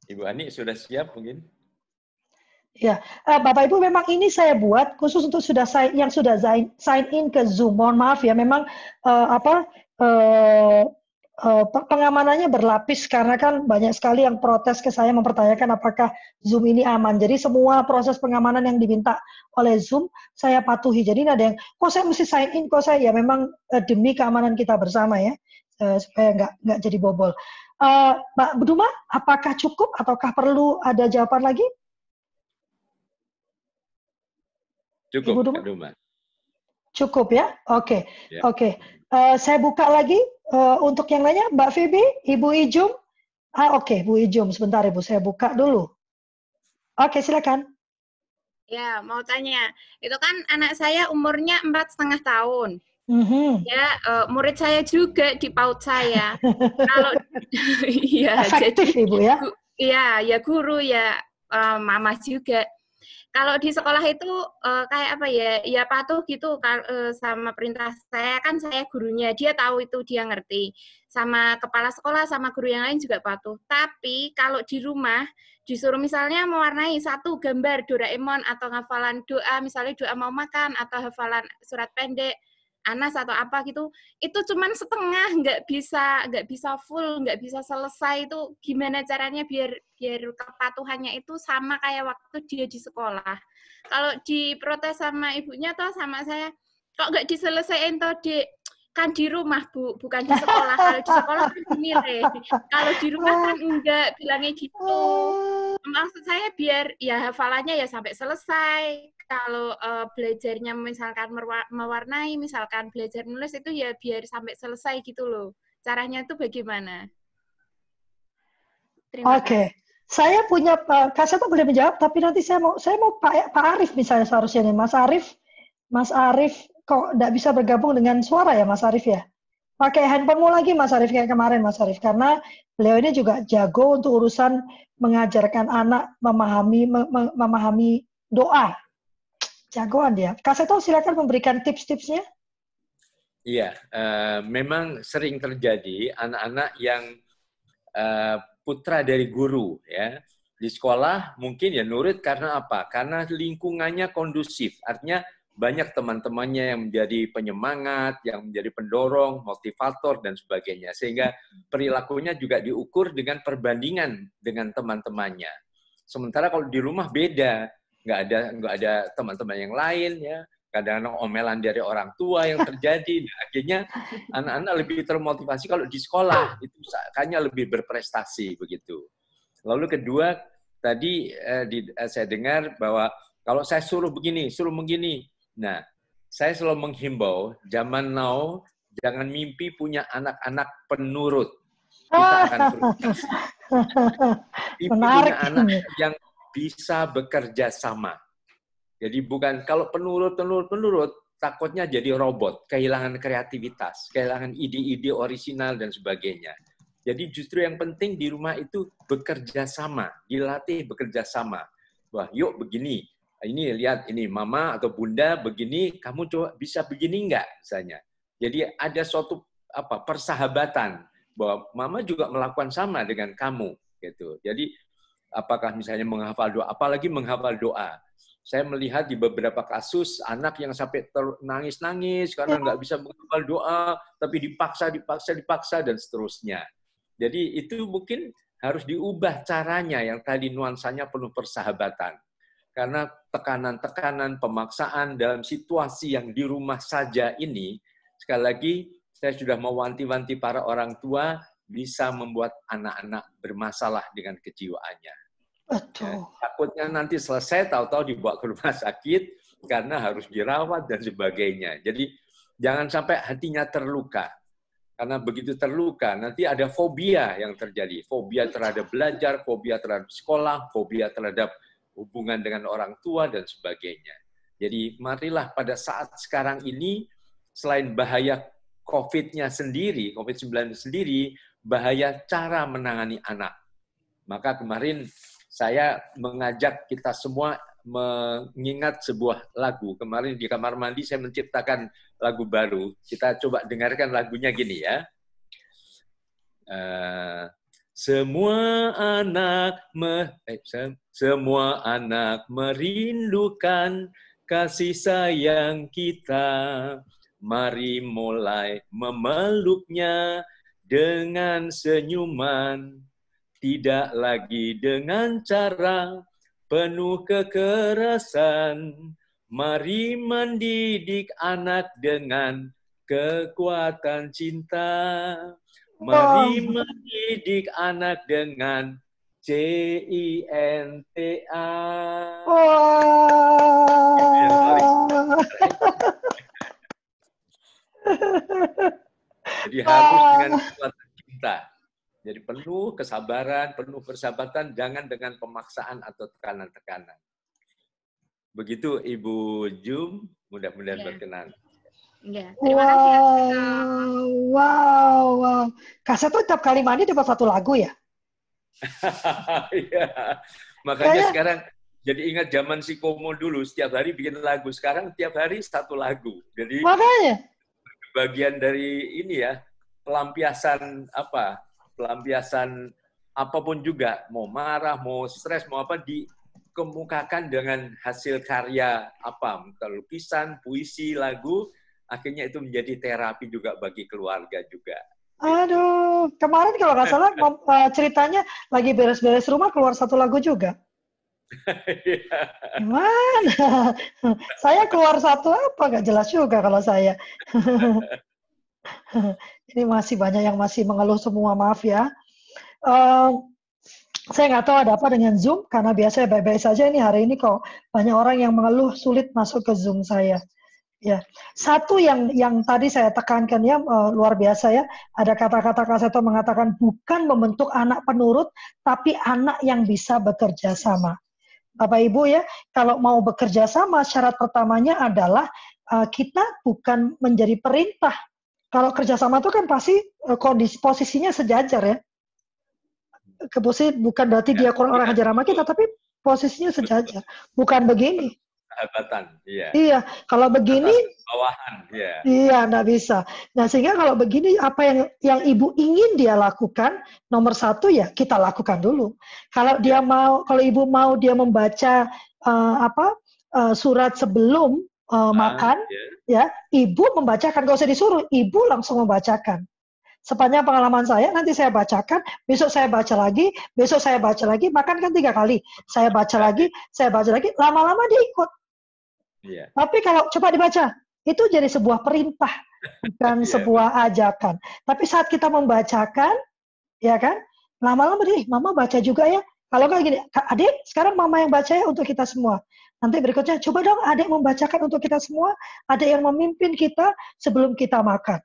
Ibu Ani sudah siap mungkin. Ya, uh, Bapak Ibu memang ini saya buat khusus untuk sudah sign, yang sudah sign, sign in ke Zoom. Mohon maaf ya, memang uh, apa uh, uh, pengamanannya berlapis karena kan banyak sekali yang protes ke saya mempertanyakan apakah Zoom ini aman. Jadi semua proses pengamanan yang diminta oleh Zoom saya patuhi. Jadi ada yang kok saya mesti sign in kok saya ya memang uh, demi keamanan kita bersama ya uh, supaya nggak nggak jadi bobol. Uh, Mbak Buduma, apakah cukup ataukah perlu ada jawaban lagi? Cukup, Ibu Duma. Cukup ya? Oke. Okay. Ya. Oke. Okay. Uh, saya buka lagi uh, untuk yang lainnya, Mbak Phoebe, Ibu Ijum. Ah, oke, okay, Bu Ijum, sebentar Ibu, saya buka dulu. Oke, okay, silakan. Ya, mau tanya, itu kan anak saya umurnya empat setengah tahun. Mm-hmm. Ya, uh, murid saya juga di PAUD saya. Kalau <laughs> iya, Efektif, jadi, Ibu ya? Iya, ya guru ya uh, mama juga kalau di sekolah itu uh, kayak apa ya ya patuh gitu uh, sama perintah saya kan saya gurunya dia tahu itu dia ngerti sama kepala sekolah sama guru yang lain juga patuh tapi kalau di rumah disuruh misalnya mewarnai satu gambar Doraemon atau hafalan doa misalnya doa mau makan atau hafalan surat pendek Anas atau apa gitu itu cuman setengah nggak bisa nggak bisa full nggak bisa selesai. Itu gimana caranya biar biar kepatuhannya itu sama kayak waktu dia di sekolah? Kalau diprotes sama ibunya atau sama saya kok nggak diselesaikan toh dek kan di rumah bu. Bukan di sekolah. Kalau di sekolah kan dinilai kalau di rumah kan enggak. Bilangnya gitu. Maksud saya biar ya hafalannya ya sampai selesai. Kalau uh, belajarnya misalkan mewarnai misalkan belajar nulis itu ya biar sampai selesai gitu loh. Caranya itu bagaimana? Oke, okay. saya punya uh, Kak Seto boleh menjawab, tapi nanti saya mau saya mau Pak Pak Arif misalnya seharusnya nih, Mas Arif, Mas Arif kok tidak bisa bergabung dengan suara ya Mas Arif ya? Pakai handphonemu lagi Mas Arif kayak kemarin Mas Arif karena beliau ini juga jago untuk urusan mengajarkan anak memahami mem memahami doa. Jagoan dia. Kaseto silakan memberikan tips-tipsnya. Iya, uh, memang sering terjadi anak-anak yang uh, putra dari guru ya di sekolah mungkin ya nurut karena apa? Karena lingkungannya kondusif. Artinya banyak teman-temannya yang menjadi penyemangat, yang menjadi pendorong, motivator dan sebagainya. Sehingga perilakunya juga diukur dengan perbandingan dengan teman-temannya. Sementara kalau di rumah beda, nggak ada nggak ada teman-teman yang lain ya. Kadang-kadang omelan dari orang tua yang terjadi. Nah, akhirnya anak-anak lebih termotivasi kalau di sekolah itu kayaknya lebih berprestasi begitu. Lalu kedua tadi eh, di, eh, saya dengar bahwa kalau saya suruh begini, suruh begini, Nah, saya selalu menghimbau, zaman now jangan mimpi punya anak-anak penurut. Kita akan frustasi. punya anak yang bisa bekerja sama. Jadi bukan kalau penurut, penurut, penurut, takutnya jadi robot, kehilangan kreativitas, kehilangan ide-ide orisinal dan sebagainya. Jadi justru yang penting di rumah itu bekerja sama, dilatih bekerja sama. Wah, yuk begini, ini lihat ini mama atau bunda begini, kamu coba bisa begini enggak misalnya. Jadi ada suatu apa persahabatan bahwa mama juga melakukan sama dengan kamu gitu. Jadi apakah misalnya menghafal doa, apalagi menghafal doa saya melihat di beberapa kasus anak yang sampai nangis-nangis karena ya. nggak bisa menghafal doa, tapi dipaksa, dipaksa, dipaksa, dan seterusnya. Jadi itu mungkin harus diubah caranya yang tadi nuansanya penuh persahabatan. Karena tekanan-tekanan, pemaksaan dalam situasi yang di rumah saja ini, sekali lagi saya sudah mewanti-wanti para orang tua bisa membuat anak-anak bermasalah dengan kejiwaannya. Betul. Ya, takutnya nanti selesai tahu-tahu dibawa ke rumah sakit karena harus dirawat dan sebagainya. Jadi jangan sampai hatinya terluka. Karena begitu terluka, nanti ada fobia yang terjadi. Fobia terhadap belajar, fobia terhadap sekolah, fobia terhadap hubungan dengan orang tua, dan sebagainya. Jadi marilah pada saat sekarang ini, selain bahaya COVID-nya sendiri, COVID-19 sendiri, bahaya cara menangani anak. Maka kemarin saya mengajak kita semua mengingat sebuah lagu. Kemarin di kamar mandi saya menciptakan lagu baru. Kita coba dengarkan lagunya gini ya. Uh, semua anak me, eh, semua anak merindukan kasih sayang kita. Mari mulai memeluknya dengan senyuman tidak lagi dengan cara penuh kekerasan. Mari mendidik anak dengan kekuatan cinta. Mari mendidik anak dengan C I N T A. Jadi harus dengan kekuatan cinta. Jadi penuh kesabaran, penuh persahabatan, jangan dengan pemaksaan atau tekanan-tekanan. Begitu Ibu Jum, mudah-mudahan ya. berkenan. Ya, terima wow, kasih ya. Wow, wow. Kaset tuh tiap kali mandi dapat satu lagu ya? <laughs> Iya. Makanya Kayak... sekarang jadi ingat zaman si Komo dulu, setiap hari bikin lagu. Sekarang tiap hari satu lagu. Jadi Makanya. bagian dari ini ya, pelampiasan apa pelampiasan apa pun juga, mau marah, mau stres, mau apa, dikemukakan dengan hasil karya apa, lukisan, puisi, lagu, akhirnya itu menjadi terapi juga bagi keluarga juga. Aduh, kemarin kalau nggak salah <laughs> eh, ceritanya lagi beres-beres rumah keluar satu lagu juga. Gimana? <laughs> saya keluar satu apa? Gak jelas juga kalau saya. <laughs> Ini masih banyak yang masih mengeluh semua, maaf ya. Uh, saya nggak tahu ada apa dengan Zoom, karena biasanya baik-baik saja ini hari ini kok banyak orang yang mengeluh sulit masuk ke Zoom saya. Ya, satu yang yang tadi saya tekankan ya uh, luar biasa ya. Ada kata-kata Kaseto mengatakan bukan membentuk anak penurut, tapi anak yang bisa bekerja sama. Bapak Ibu ya, kalau mau bekerja sama, syarat pertamanya adalah uh, kita bukan menjadi perintah, kalau kerjasama itu kan pasti eh, kondisi posisinya sejajar ya. Keposisi bukan berarti dia kurang orang ajar sama kita, tapi posisinya sejajar. Bukan begini. Sahabatan, iya. Iya, kalau begini Atas bawahan, iya. Iya, nggak bisa. Nah, sehingga kalau begini apa yang yang ibu ingin dia lakukan, nomor satu ya kita lakukan dulu. Kalau dia iya. mau, kalau ibu mau dia membaca uh, apa uh, surat sebelum uh, makan, yeah. ya, ibu membacakan, gak usah disuruh, ibu langsung membacakan. Sepanjang pengalaman saya, nanti saya bacakan, besok saya baca lagi, besok saya baca lagi, makan kan tiga kali. Saya baca lagi, saya baca lagi, lama-lama dia ikut. Yeah. Tapi kalau coba dibaca, itu jadi sebuah perintah, bukan <laughs> yeah. sebuah ajakan. Tapi saat kita membacakan, ya kan, lama-lama dia, mama baca juga ya. Kalau nggak gini, adik, sekarang mama yang baca ya untuk kita semua. Nanti berikutnya, coba dong adik membacakan untuk kita semua, ada yang memimpin kita sebelum kita makan.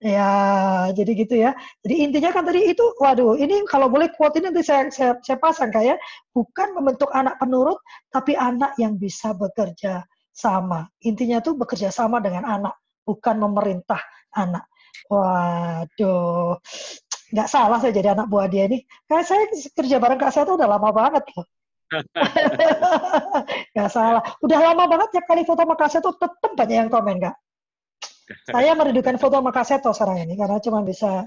Ya, jadi gitu ya. Jadi intinya kan tadi itu, waduh, ini kalau boleh quote ini nanti saya, saya, saya pasang kayak, bukan membentuk anak penurut, tapi anak yang bisa bekerja sama. Intinya tuh bekerja sama dengan anak, bukan memerintah anak. Waduh, nggak salah saya jadi anak buah dia ini. Kayak saya kerja bareng Kak Seto udah lama banget loh. <laughs> nggak salah. Udah lama banget ya kali foto sama Kak Seto tetap banyak yang komen, Kak. Saya merindukan foto sama Kak Seto sekarang ini karena cuma bisa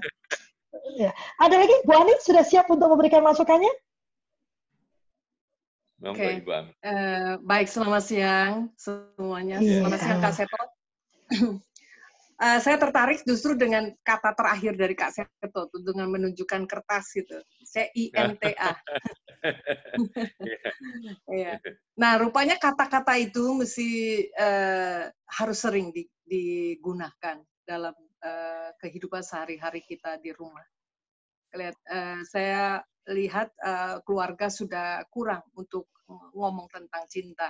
ya. Ada lagi Bu Ani sudah siap untuk memberikan masukannya? Oke. Ibu Ami. Eh, baik, selamat siang semuanya. Iya. Selamat siang Kak Seto. <clears throat> Eh, saya tertarik justru dengan kata terakhir dari Kak Seto, tuh, dengan menunjukkan kertas gitu. C-I-N-T-A. <laughs> Iya. Nah, rupanya kata-kata itu mesti eh, harus sering di- digunakan dalam eh, kehidupan sehari-hari kita di rumah. Lihat, eh, saya lihat eh, keluarga sudah kurang untuk ngomong tentang cinta.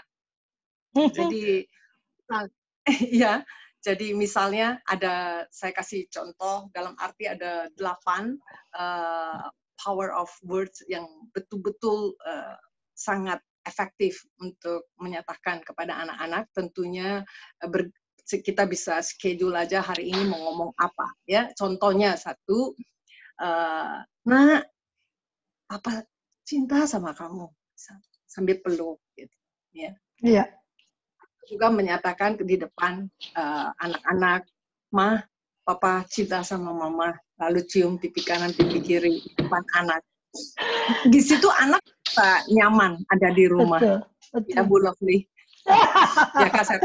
<laughs> Jadi, nah, <laughs> ya, jadi misalnya ada saya kasih contoh dalam arti ada delapan eh, power of words yang betul-betul eh, sangat efektif untuk menyatakan kepada anak-anak. Tentunya ber- kita bisa schedule aja hari ini mau ngomong apa ya. Contohnya satu, eh, nak, apa cinta sama kamu sambil peluk gitu ya Iya. juga menyatakan di depan eh, anak-anak, mah, papa cinta sama mama, lalu cium pipi kanan, pipi kiri di depan anak. Di situ anak bisa nyaman ada di rumah. Betul. Betul. Ya, Bu Lovely. <laughs> ya, Kak Seth.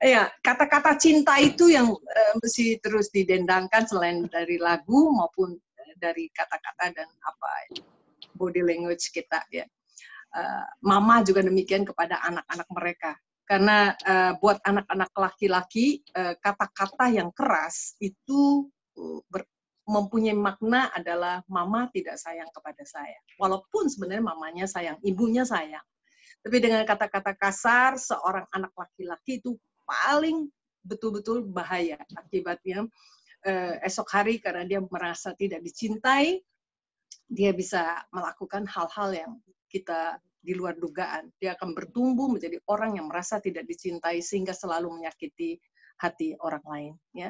Ya, kata-kata cinta itu yang eh, mesti terus didendangkan selain dari lagu maupun eh, dari kata-kata dan apa body language kita ya. Eh, mama juga demikian kepada anak-anak mereka. Karena eh, buat anak-anak laki-laki eh, kata-kata yang keras itu ber- mempunyai makna adalah mama tidak sayang kepada saya. Walaupun sebenarnya mamanya sayang, ibunya sayang. Tapi dengan kata-kata kasar, seorang anak laki-laki itu paling betul-betul bahaya. Akibatnya eh, esok hari karena dia merasa tidak dicintai, dia bisa melakukan hal-hal yang kita di luar dugaan. Dia akan bertumbuh menjadi orang yang merasa tidak dicintai sehingga selalu menyakiti hati orang lain ya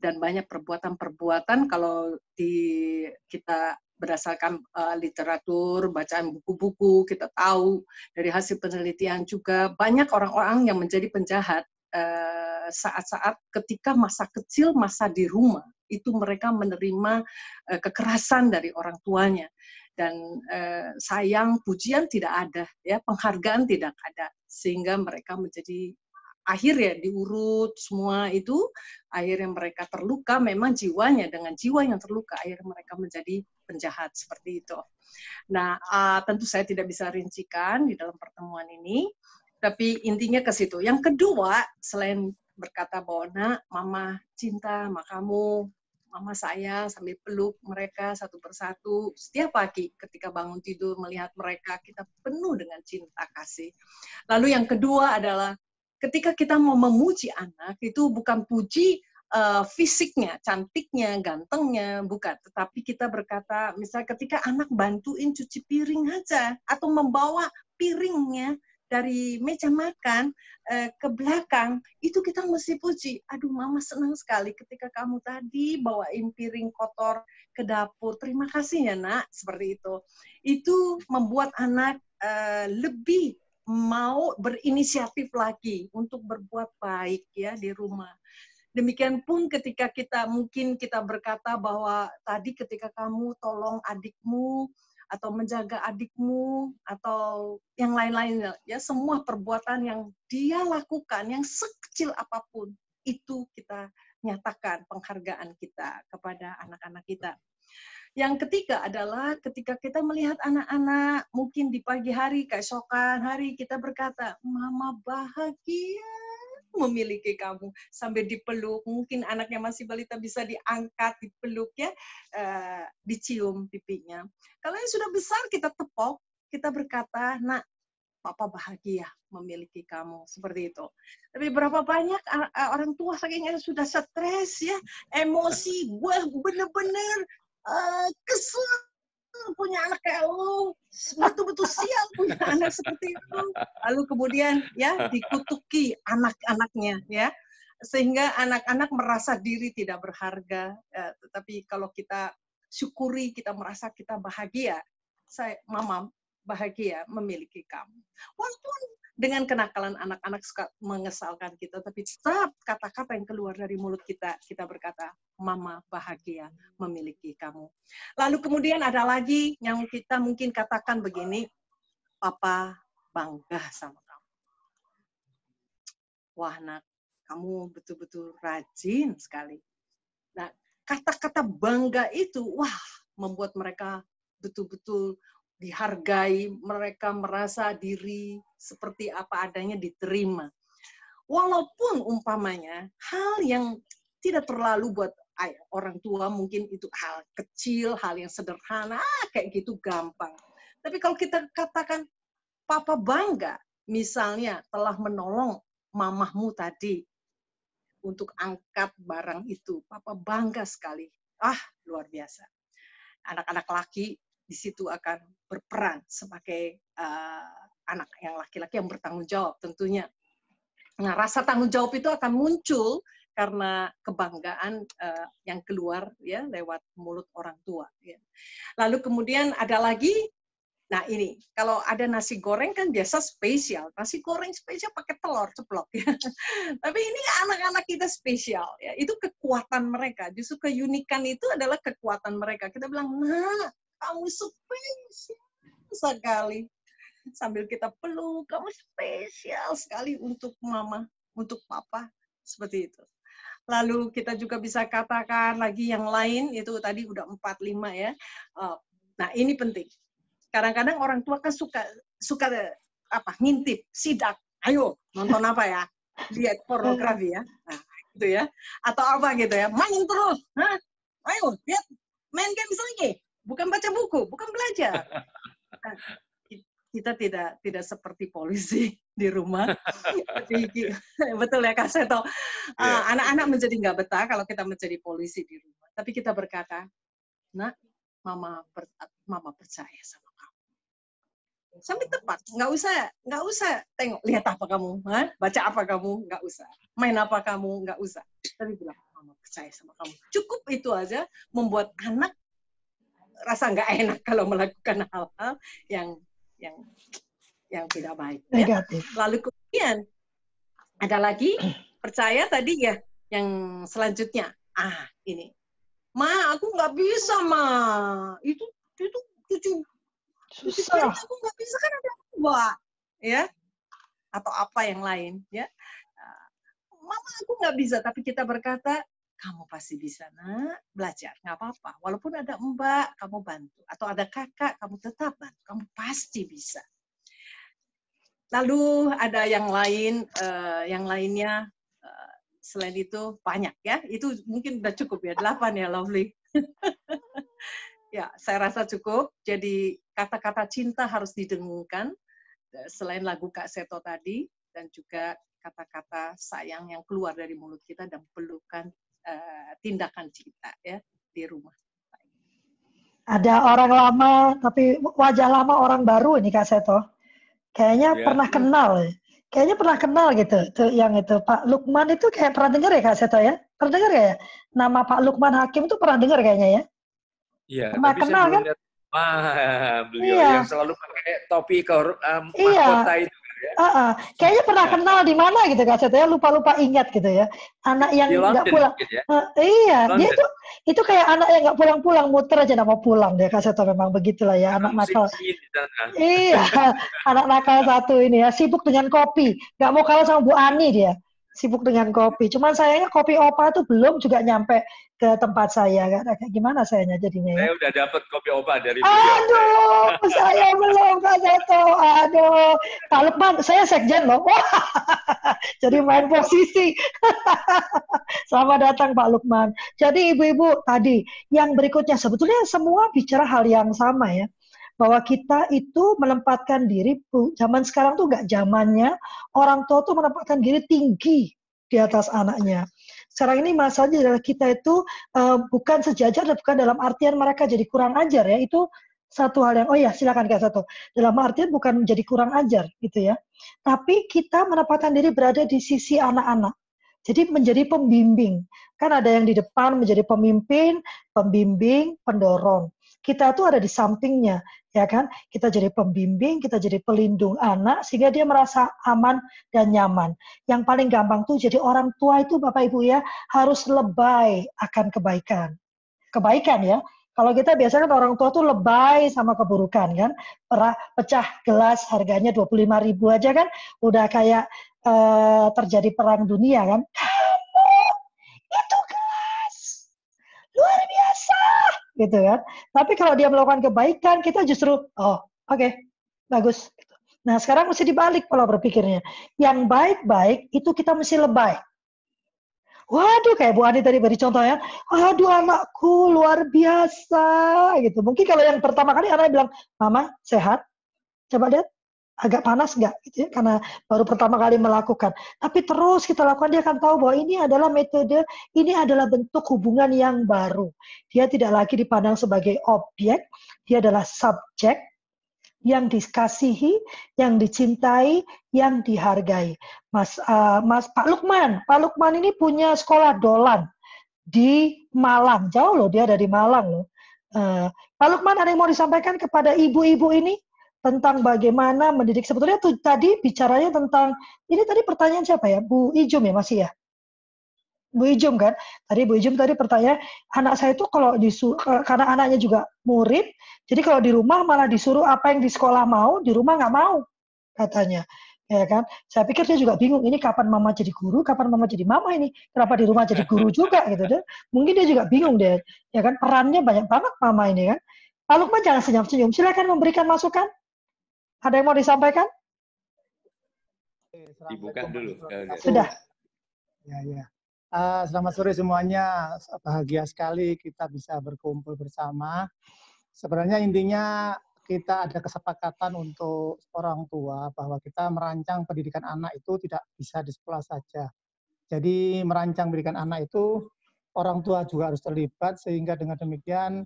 dan banyak perbuatan-perbuatan kalau di kita berdasarkan uh, literatur bacaan buku-buku kita tahu dari hasil penelitian juga banyak orang-orang yang menjadi penjahat uh, saat-saat ketika masa kecil masa di rumah itu mereka menerima uh, kekerasan dari orang tuanya. Dan uh, sayang pujian tidak ada ya penghargaan tidak ada sehingga mereka menjadi akhir ya diurut semua itu akhirnya mereka terluka memang jiwanya dengan jiwa yang terluka akhirnya mereka menjadi penjahat seperti itu. Nah uh, tentu saya tidak bisa rincikan di dalam pertemuan ini, tapi intinya ke situ. Yang kedua selain berkata bahwa nak mama cinta sama kamu, mama sayang sambil peluk mereka satu persatu setiap pagi ketika bangun tidur melihat mereka kita penuh dengan cinta kasih. Lalu yang kedua adalah ketika kita mau memuji anak itu bukan puji uh, fisiknya, cantiknya, gantengnya, bukan. Tetapi kita berkata, misalnya ketika anak bantuin cuci piring aja atau membawa piringnya dari meja makan uh, ke belakang, itu kita mesti puji. Aduh, mama senang sekali ketika kamu tadi bawain piring kotor ke dapur. Terima kasih ya nak, seperti itu. Itu membuat anak uh, lebih mau berinisiatif lagi untuk berbuat baik ya di rumah. Demikian pun ketika kita mungkin kita berkata bahwa tadi ketika kamu tolong adikmu atau menjaga adikmu atau yang lain-lain ya semua perbuatan yang dia lakukan yang sekecil apa pun itu kita nyatakan penghargaan kita kepada anak-anak kita. Yang ketiga adalah ketika kita melihat anak-anak mungkin di pagi hari, keesokan hari kita berkata, Mama bahagia memiliki kamu sampai dipeluk. Mungkin anaknya masih balita bisa diangkat, dipeluk ya, uh, dicium pipinya. Kalau yang sudah besar kita tepok, kita berkata, nak Papa bahagia memiliki kamu seperti itu. Tapi berapa banyak orang tua sakingnya sudah stres ya, emosi, gue bener-bener uh, kesel punya anak kayak lu, betul-betul sial punya anak seperti itu. Lalu kemudian ya dikutuki anak-anaknya ya, sehingga anak-anak merasa diri tidak berharga. Ya, tetapi kalau kita syukuri, kita merasa kita bahagia, saya mama bahagia memiliki kamu. Walaupun dengan kenakalan anak-anak suka mengesalkan kita, tapi tetap kata-kata yang keluar dari mulut kita, kita berkata, Mama bahagia memiliki kamu. Lalu kemudian ada lagi yang kita mungkin katakan begini, Papa bangga sama kamu. Wah nak, kamu betul-betul rajin sekali. Nah, kata-kata bangga itu, wah, membuat mereka betul-betul dihargai, mereka merasa diri seperti apa adanya diterima. Walaupun umpamanya hal yang tidak terlalu buat orang tua mungkin itu hal kecil, hal yang sederhana, ah, kayak gitu gampang. Tapi kalau kita katakan papa bangga, misalnya telah menolong mamahmu tadi untuk angkat barang itu, papa bangga sekali. Ah, luar biasa. Anak-anak laki di situ akan berperan sebagai uh, anak yang laki-laki yang bertanggung jawab tentunya. Nah, rasa tanggung jawab itu akan muncul karena kebanggaan uh, yang keluar ya lewat mulut orang tua. Ya. Lalu kemudian ada lagi, nah ini kalau ada nasi goreng kan biasa spesial, nasi goreng spesial pakai telur ceplok ya. <laughs> Tapi ini anak-anak kita spesial ya, itu kekuatan mereka. Justru keunikan itu adalah kekuatan mereka. Kita bilang, nah kamu spesial sekali. Sambil kita peluk, kamu spesial sekali untuk mama, untuk papa, seperti itu. Lalu kita juga bisa katakan lagi yang lain, itu tadi udah empat lima ya. Oh, nah ini penting. Kadang-kadang orang tua kan suka suka apa ngintip, sidak. Ayo nonton apa ya? Lihat pornografi ya. Nah, gitu ya. Atau apa gitu ya. Main terus. Hah? Ayo, lihat main game lagi bukan baca buku, bukan belajar. kita tidak tidak seperti polisi <laughs> di rumah. <laughs> betul ya Kak Seto. Uh, anak-anak menjadi nggak betah kalau kita menjadi polisi di rumah. Tapi kita berkata, nak, mama per, mama percaya sama kamu. Sampai tepat, nggak usah nggak usah tengok lihat apa kamu, ha? baca apa kamu, nggak usah. Main apa kamu, nggak usah. Tapi bilang mama percaya sama kamu. Cukup itu aja membuat anak rasa nggak enak kalau melakukan hal-hal yang yang yang tidak baik. Ya. Lalu kemudian ada lagi percaya tadi ya yang selanjutnya. Ah ini. Ma aku nggak bisa ma. Itu itu tujuh susah. aku nggak bisa kan ada dua ya. Atau apa yang lain ya. Ah, mama aku nggak bisa tapi kita berkata kamu pasti bisa nak belajar. Nggak apa-apa. Walaupun ada mbak kamu bantu. Atau ada kakak kamu tetap bantu. Kamu pasti bisa. Lalu ada yang lain uh, yang lainnya uh, selain itu banyak ya. Itu mungkin udah cukup ya. Delapan ya lovely. <laughs> Ya saya rasa cukup. Jadi kata-kata cinta harus didengungkan eh, selain lagu Kak Seto tadi dan juga kata-kata sayang yang keluar dari mulut kita dan pelukan uh, tindakan kita ya di rumah. Ada orang lama tapi wajah lama orang baru ini Kak Seto. Kayaknya ya. pernah kenal. Kayaknya pernah kenal gitu. Tuh yang itu Pak Lukman itu kayak pernah dengar ya Kak Seto ya? Pernah dengar ya? Nama Pak Lukman Hakim itu pernah dengar kayaknya ya? Iya, pernah kenal kan? Lihat, ah, beliau iya. yang selalu pakai topi ke um, iya. mahkota itu ya. Uh -uh. Kayaknya pernah kenal di mana gitu Kak Seto ya, lupa-lupa ingat gitu ya. Anak yang nggak pulang. Ya? Uh, iya, London. dia itu itu kayak anak yang nggak pulang-pulang, muter aja nama pulang deh Kak Seto memang begitulah ya, anak nakal. Iya, <laughs> anak nakal satu ini ya, sibuk dengan kopi. Nggak mau kalah sama Bu Ani dia sibuk dengan kopi. Cuman sayangnya kopi opa tuh belum juga nyampe ke tempat saya. Kayak gimana sayanya jadinya ya? Saya udah dapat kopi opa dari beliau. Aduh, saya belum Kak Seto. Aduh, Pak Lukman, saya sekjen loh. <laughs> Jadi main posisi. <laughs> Selamat datang Pak Lukman. Jadi ibu-ibu tadi, yang berikutnya sebetulnya semua bicara hal yang sama ya bahwa kita itu menempatkan diri zaman sekarang tuh gak zamannya orang tua tuh menempatkan diri tinggi di atas anaknya. Sekarang ini masalahnya adalah kita itu uh, bukan sejajar dan bukan dalam artian mereka jadi kurang ajar ya. Itu satu hal yang oh ya silakan Kak satu. Dalam artian bukan menjadi kurang ajar gitu ya. Tapi kita menempatkan diri berada di sisi anak-anak. Jadi menjadi pembimbing. Kan ada yang di depan menjadi pemimpin, pembimbing, pendorong. Kita tuh ada di sampingnya, ya kan? Kita jadi pembimbing, kita jadi pelindung anak sehingga dia merasa aman dan nyaman. Yang paling gampang tuh jadi orang tua itu Bapak Ibu ya harus lebay akan kebaikan. Kebaikan ya, kalau kita biasanya kan orang tua tuh lebay sama keburukan kan. Perah pecah gelas harganya 25 ribu aja kan. Udah kayak uh, terjadi perang dunia kan. Kamu itu gelas. Luar biasa. Gitu kan. Tapi kalau dia melakukan kebaikan kita justru oh oke okay, bagus. Nah sekarang mesti dibalik pola berpikirnya. Yang baik-baik itu kita mesti lebay. Waduh, kayak Bu Ani tadi beri contoh ya. Aduh, anakku luar biasa gitu. Mungkin kalau yang pertama kali anak bilang, Mama sehat. Coba lihat, agak panas nggak? Gitu ya karena baru pertama kali melakukan. Tapi terus kita lakukan dia akan tahu bahwa ini adalah metode ini adalah bentuk hubungan yang baru. Dia tidak lagi dipandang sebagai objek dia adalah subjek yang dikasihi, yang dicintai, yang dihargai. Mas, uh, Mas Pak Lukman, Pak Lukman ini punya sekolah dolan di Malang, jauh loh dia dari Malang loh. Uh, Pak Lukman ada yang mau disampaikan kepada ibu-ibu ini tentang bagaimana mendidik sebetulnya tuh tadi bicaranya tentang ini tadi pertanyaan siapa ya Bu Ijum ya masih ya Bu Ijum kan. Tadi Bu Ijum tadi pertanyaan, anak saya itu kalau disuruh, karena anaknya juga murid, jadi kalau di rumah malah disuruh apa yang di sekolah mau, di rumah nggak mau, katanya. Ya kan? Saya pikir dia juga bingung, ini kapan mama jadi guru, kapan mama jadi mama ini, kenapa di rumah jadi guru juga gitu deh. Mungkin dia juga bingung deh, ya kan? Perannya banyak banget mama ini kan. Pak Lukman jangan senyum-senyum, silakan memberikan masukan. Ada yang mau disampaikan? Dibuka dulu. Sudah. Ya, ya. Uh, selamat sore semuanya. Bahagia sekali kita bisa berkumpul bersama. Sebenarnya intinya kita ada kesepakatan untuk orang tua bahwa kita merancang pendidikan anak itu tidak bisa di sekolah saja. Jadi merancang pendidikan anak itu orang tua juga harus terlibat sehingga dengan demikian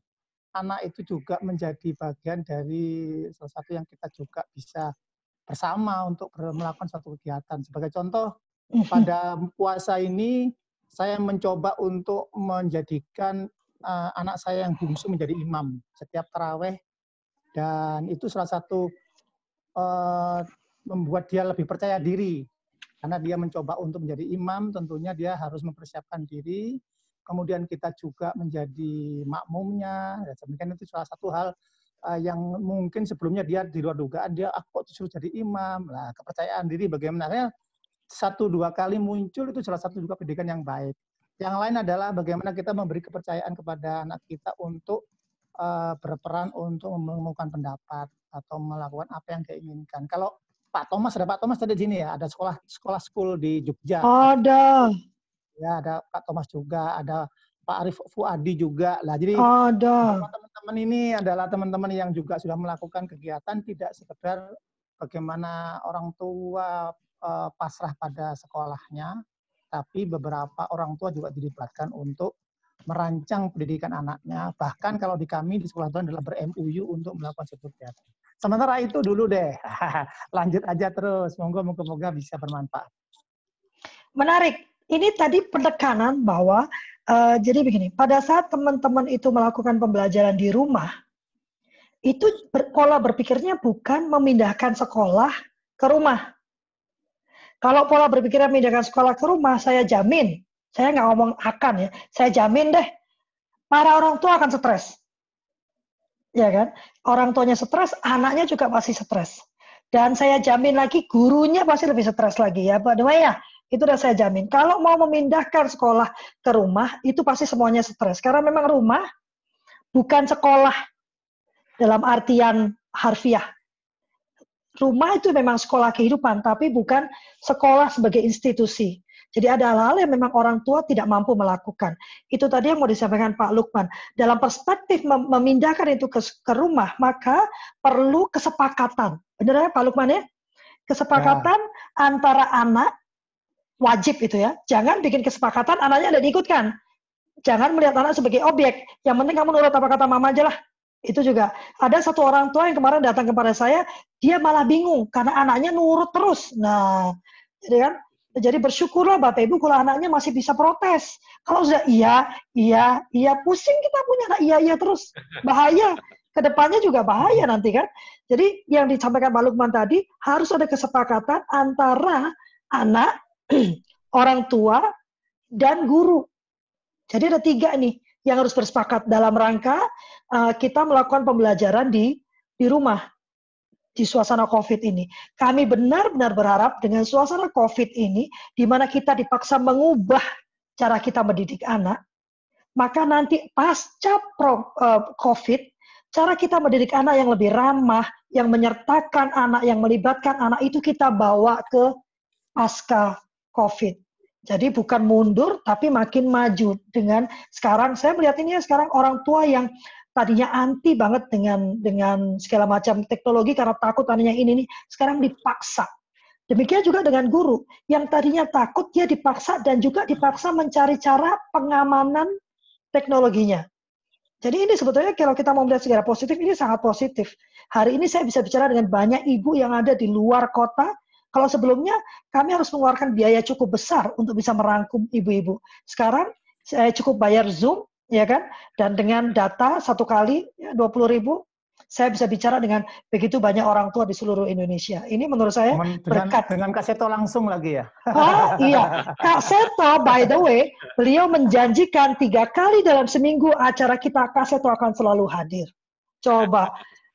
anak itu juga menjadi bagian dari salah satu yang kita juga bisa bersama untuk melakukan satu kegiatan. Sebagai contoh, pada puasa ini saya mencoba untuk menjadikan uh, anak saya yang bungsu menjadi imam setiap taraweh. Dan itu salah satu uh, membuat dia lebih percaya diri. Karena dia mencoba untuk menjadi imam tentunya dia harus mempersiapkan diri kemudian kita juga menjadi makmumnya ya demikian itu salah satu hal uh, yang mungkin sebelumnya dia di luar dugaan dia ah disuruh jadi imam lah kepercayaan diri bagaimana satu dua kali muncul itu salah satu juga pendidikan yang baik. Yang lain adalah bagaimana kita memberi kepercayaan kepada anak kita untuk uh, berperan untuk menemukan pendapat atau melakukan apa yang dia inginkan. Kalau Pak Thomas ada Pak Thomas tadi di sini ya, ada sekolah sekolah school di Jogja. Ada. Ya, ada Pak Thomas juga, ada Pak Arif Fuadi juga. Lah jadi ada. Teman-teman ini adalah teman-teman yang juga sudah melakukan kegiatan tidak sekedar bagaimana orang tua uh, pasrah pada sekolahnya, tapi beberapa orang tua juga dilibatkan untuk merancang pendidikan anaknya. Bahkan kalau di kami di sekolah Tuhan adalah ber-MUU untuk melakukan suatu kegiatan. Sementara itu dulu deh. <laughs> Lanjut aja terus. Monggo moga-moga bisa bermanfaat. Menarik. Ini tadi penekanan bahwa uh, jadi begini, pada saat teman-teman itu melakukan pembelajaran di rumah, itu ber, pola berpikirnya bukan memindahkan sekolah ke rumah, kalau pola berpikirnya memindahkan sekolah ke rumah, saya jamin, saya nggak ngomong akan ya, saya jamin deh, para orang tua akan stres. Ya kan? Orang tuanya stres, anaknya juga pasti stres. Dan saya jamin lagi, gurunya pasti lebih stres lagi ya. Pak ya, itu udah saya jamin. Kalau mau memindahkan sekolah ke rumah, itu pasti semuanya stres. Karena memang rumah bukan sekolah dalam artian harfiah rumah itu memang sekolah kehidupan, tapi bukan sekolah sebagai institusi. Jadi ada hal-hal yang memang orang tua tidak mampu melakukan. Itu tadi yang mau disampaikan Pak Lukman. Dalam perspektif mem memindahkan itu ke, ke rumah, maka perlu kesepakatan. Benar ya Pak Lukman ya? Kesepakatan ya. antara anak, wajib itu ya. Jangan bikin kesepakatan, anaknya ada diikutkan. Jangan melihat anak sebagai objek. Yang penting kamu nurut apa kata mama aja lah. Itu juga ada satu orang tua yang kemarin datang kepada saya, dia malah bingung karena anaknya nurut terus. Nah, jadi kan jadi bersyukurlah Bapak Ibu kalau anaknya masih bisa protes. Kalau sudah iya, iya, iya pusing kita punya anak iya iya terus. Bahaya. Ke depannya juga bahaya nanti kan. Jadi yang disampaikan Pak Lukman tadi harus ada kesepakatan antara anak, <clears throat> orang tua, dan guru. Jadi ada tiga nih yang harus bersepakat dalam rangka uh, kita melakukan pembelajaran di di rumah di suasana COVID ini. Kami benar-benar berharap dengan suasana COVID ini, di mana kita dipaksa mengubah cara kita mendidik anak, maka nanti pasca pro, uh, COVID, cara kita mendidik anak yang lebih ramah, yang menyertakan anak, yang melibatkan anak itu kita bawa ke pasca COVID. Jadi bukan mundur, tapi makin maju dengan sekarang. Saya melihat ini ya sekarang orang tua yang tadinya anti banget dengan dengan segala macam teknologi karena takut tadinya ini nih sekarang dipaksa. Demikian juga dengan guru yang tadinya takut dia dipaksa dan juga dipaksa mencari cara pengamanan teknologinya. Jadi ini sebetulnya kalau kita mau melihat secara positif ini sangat positif. Hari ini saya bisa bicara dengan banyak ibu yang ada di luar kota kalau sebelumnya kami harus mengeluarkan biaya cukup besar untuk bisa merangkum ibu-ibu. Sekarang saya cukup bayar Zoom, ya kan? Dan dengan data satu kali ya, 20 ribu, saya bisa bicara dengan begitu banyak orang tua di seluruh Indonesia. Ini menurut saya dengan, berkat. Dengan Kak Seto langsung lagi ya? <laughs> Ah, iya. Kak Seto, by the way, beliau menjanjikan tiga kali dalam seminggu acara kita Kak Seto akan selalu hadir. Coba,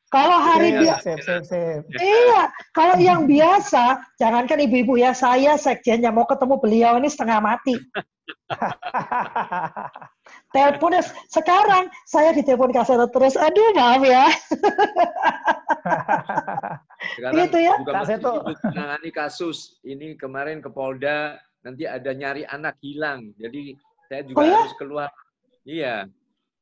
kalau hari Iya, biasa, sip, sip, sip. iya. Kalau yang biasa, jangankan ibu-ibu ya, saya sekjennya mau ketemu beliau ini setengah mati. <laughs> Teleponnya sekarang saya ditelepon kasar terus, aduh maaf ya. <laughs> Sekarang Gitu ya. juga Kak Seto. menangani kasus. Ini kemarin ke Polda, nanti ada nyari anak hilang. Jadi saya juga Oh ya? harus keluar. Iya.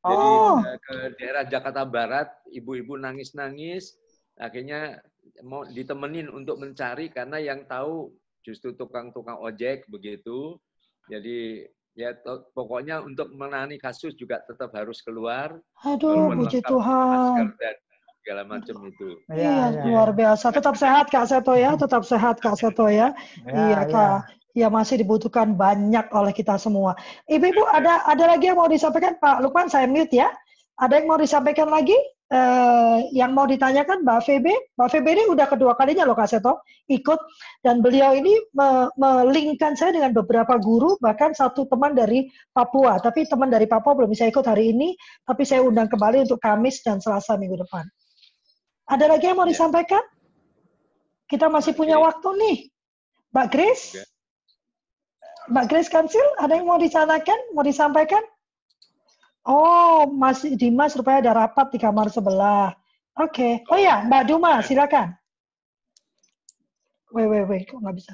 Jadi Oh. eh, ke daerah Jakarta Barat, ibu-ibu nangis-nangis, akhirnya mau ditemenin untuk mencari karena yang tahu justru tukang-tukang ojek begitu. Jadi ya pokoknya untuk menangani kasus juga tetap harus keluar. Aduh, puji Tuhan. masker dan segala macam itu. Iya, Iya, iya. luar biasa. Tetap sehat Kak Seto ya, tetap sehat Kak Seto ya. Ya, Iya ya. Kak. Ya masih dibutuhkan banyak oleh kita semua. Ibu-ibu ada ada lagi yang mau disampaikan Pak Lukman? Saya mute ya. Ada yang mau disampaikan lagi? Eh, yang mau ditanyakan Mbak Febe? Mbak Febe ini udah kedua kalinya loh Kak Seto ikut dan beliau ini me- melingkan saya dengan beberapa guru bahkan satu teman dari Papua. Tapi teman dari Papua belum bisa ikut hari ini, tapi saya undang kembali untuk Kamis dan Selasa minggu depan. Ada lagi yang mau Ya. disampaikan? Kita masih punya waktu nih. Mbak Grace? Mbak Grace Kansil, ada yang mau dicanangkan, mau disampaikan? Oh, Mas Dimas rupanya ada rapat di kamar sebelah. Oke. Oh ya, Mbak Duma, silakan. Wait, wait, wait, kok nggak bisa?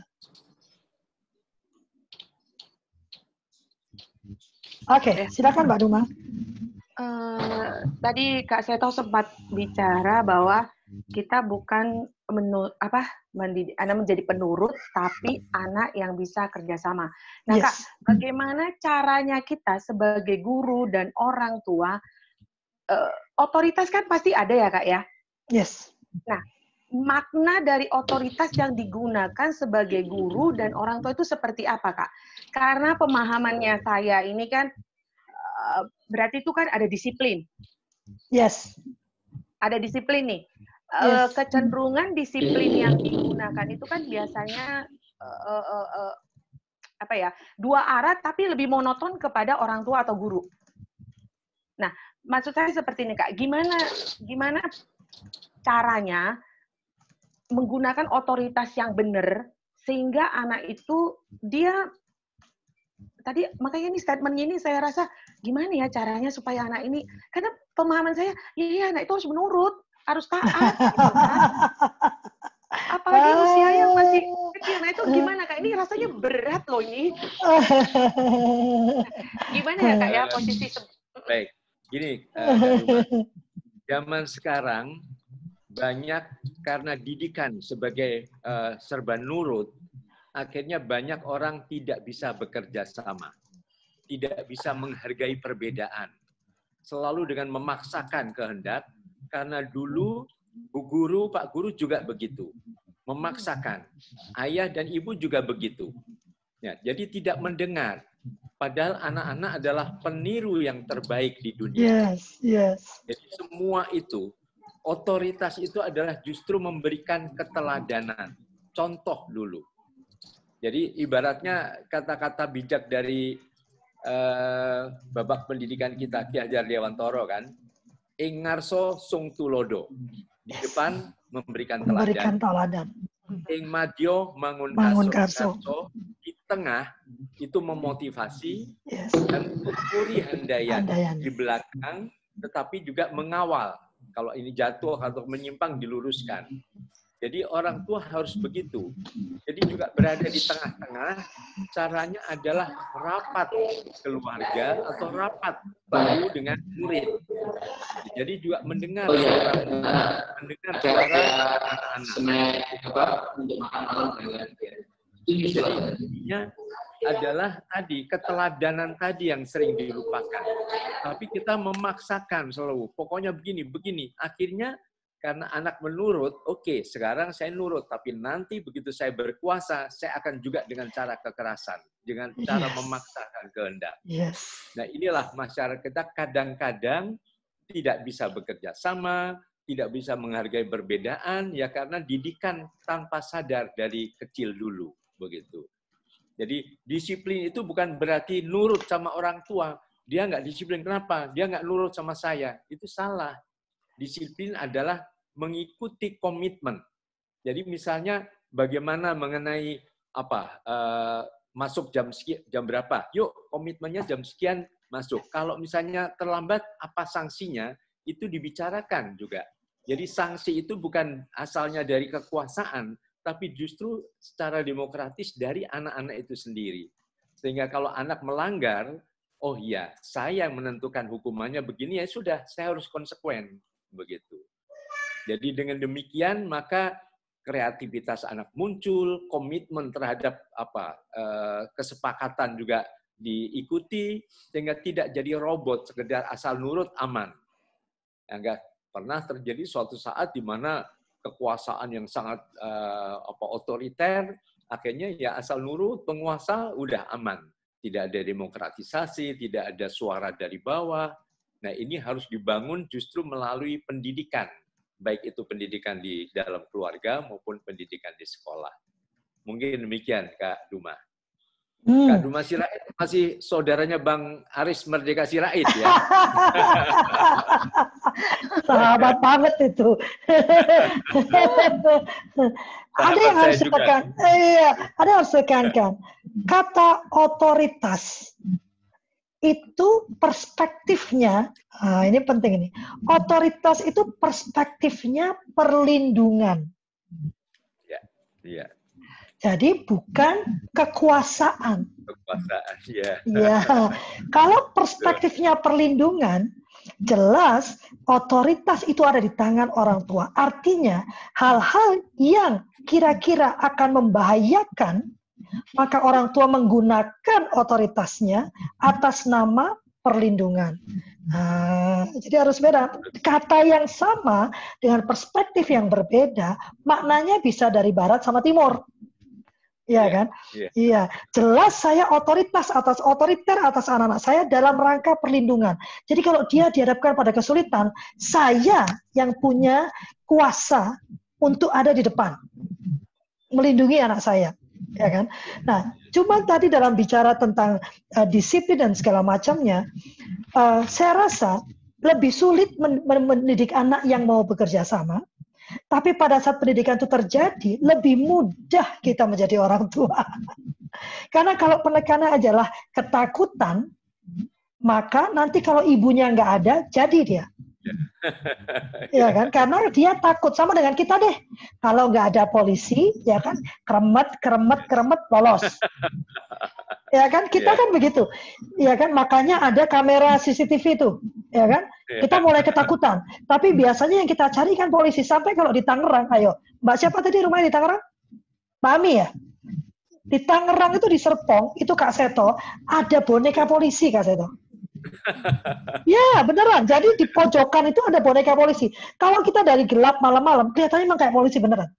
Oke, silakan Mbak Duma. Eh, tadi Kak Seto sempat bicara bahwa kita bukan menu, apa mendidik anak menjadi penurut, tapi anak yang bisa kerjasama. Nah, Kak, Yes. bagaimana caranya kita sebagai guru dan orang tua? eh, otoritas kan pasti ada ya, Kak ya. Yes. Makna dari otoritas yang digunakan sebagai guru dan orang tua itu seperti apa, Kak? Karena pemahamannya saya ini kan eh, berarti itu kan ada disiplin. Yes. ada disiplin nih. Eh, Yes. kecenderungan disiplin yang digunakan itu kan biasanya eh, eh, eh, eh, apa ya dua arah tapi lebih monoton kepada orang tua atau guru. Nah, maksud saya seperti ini kak, gimana gimana caranya menggunakan otoritas yang benar sehingga anak itu dia tadi makanya ini statementnya ini saya rasa gimana ya caranya supaya anak ini karena pemahaman saya ya, ya anak itu harus menurut harus taat gitu kan. apalagi usia yang masih kecil nah itu gimana kak ini rasanya berat loh ini gimana ya kak ya posisi Baik, gini, Duma. zaman sekarang banyak karena didikan sebagai eh, serba nurut, akhirnya banyak orang tidak bisa bekerja sama, tidak bisa menghargai perbedaan, selalu dengan memaksakan kehendak karena dulu Bu Guru, Pak Guru juga begitu. Memaksakan. Ayah dan ibu juga begitu. Ya, jadi tidak mendengar. Padahal anak-anak adalah peniru yang terbaik di dunia. Yes, yes. Jadi semua itu, otoritas itu adalah justru memberikan keteladanan. Contoh dulu. Jadi ibaratnya kata-kata bijak dari eh, babak pendidikan kita Ki Hajar Dewantoro kan, Ingarso sung tulodo. Di depan memberikan teladan. Memberikan teladan. Ing Madyo Mangun, Mangun Karso. Karso. Karso. Di tengah itu memotivasi Yes. dan Puri Handayan Handayani. di belakang, tetapi juga mengawal. Kalau ini jatuh atau menyimpang diluruskan. Jadi orang tua harus begitu. Jadi juga berada di tengah-tengah. Caranya adalah rapat keluarga atau rapat baru dengan murid. Jadi juga mendengar suara mendengar suara anak-anak. Jadi intinya adalah tadi keteladanan tadi yang sering dilupakan. Tapi kita memaksakan selalu. Pokoknya begini, begini. Akhirnya karena anak menurut, oke, sekarang saya nurut. Tapi nanti begitu saya berkuasa, saya akan juga dengan cara kekerasan, dengan cara Yes. memaksakan kehendak. Yes. Nah inilah masyarakat kita kadang-kadang tidak bisa bekerja sama, tidak bisa menghargai perbedaan, ya karena didikan tanpa sadar dari kecil dulu, begitu. Jadi disiplin itu bukan berarti nurut sama orang tua. Dia nggak disiplin, kenapa? Dia nggak nurut sama saya. Itu salah. Disiplin adalah mengikuti komitmen. Jadi misalnya bagaimana mengenai apa eh, masuk jam sekian, jam berapa? Yuk komitmennya jam sekian masuk. Kalau misalnya terlambat, apa sanksinya? Itu dibicarakan juga. Jadi sanksi itu bukan asalnya dari kekuasaan, tapi justru secara demokratis dari anak-anak itu sendiri. Sehingga kalau anak melanggar, oh iya, saya yang menentukan hukumannya begini ya sudah, saya harus konsekuen begitu. Jadi dengan demikian maka kreativitas anak muncul, komitmen terhadap apa eh, kesepakatan juga diikuti sehingga tidak jadi robot sekedar asal nurut aman. Enggak pernah terjadi suatu saat di mana kekuasaan yang sangat eh, apa otoriter akhirnya ya asal nurut penguasa udah aman. Tidak ada demokratisasi, tidak ada suara dari bawah. Nah, ini harus dibangun justru melalui pendidikan, baik itu pendidikan di dalam keluarga maupun pendidikan di sekolah. Mungkin demikian, Kak Duma. Hmm. Kak Duma Sirait masih saudaranya Bang Aris Merdeka Sirait ya. <laughs> Sahabat banget itu. ada yang harus ditekan. Iya, ada yang harus ditekankan. Kata otoritas itu perspektifnya, ah, ini penting ini. Otoritas itu perspektifnya perlindungan. Iya, Jadi bukan kekuasaan. kekuasaan ya. Ya, kalau perspektifnya perlindungan, jelas otoritas itu ada di tangan orang tua. Artinya, hal-hal yang kira-kira akan membahayakan, maka orang tua menggunakan otoritasnya atas nama perlindungan. Nah, jadi harus beda. Kata yang sama dengan perspektif yang berbeda, maknanya bisa dari barat sama timur. Iya Iya, kan? iya. Iya, jelas saya otoritas atas otoriter atas anak-anak saya dalam rangka perlindungan. Jadi kalau dia dihadapkan pada kesulitan, saya yang punya kuasa untuk ada di depan, melindungi anak saya, ya kan? Nah, cuma tadi dalam bicara tentang eh, disiplin dan segala macamnya, eh, saya rasa lebih sulit men- men- mendidik anak yang mau bekerja sama. Tapi pada saat pendidikan itu terjadi, lebih mudah kita menjadi orang tua. <laughs> Karena kalau penekanan adalah ketakutan, maka nanti kalau ibunya nggak ada, jadi dia. Ya <laughs> kan? Karena dia takut sama dengan kita deh. Kalau nggak ada polisi, ya kan, keremet, keremet, keremet, lolos. <laughs> ya kan? Kita Iya. kan begitu. Ya kan? Makanya ada kamera CCTV itu, ya kan? Iya. Kita mulai ketakutan. Tapi biasanya yang kita cari kan polisi. Sampai kalau di Tangerang, ayo. Mbak siapa tadi rumahnya di Tangerang? Mbak Ami ya? Di Tangerang itu di Serpong, itu Kak Seto, ada boneka polisi Kak Seto. <laughs> Ya, beneran. Jadi di pojokan itu ada boneka polisi. Kalau kita dari gelap malam-malam, kelihatannya emang kayak polisi beneran.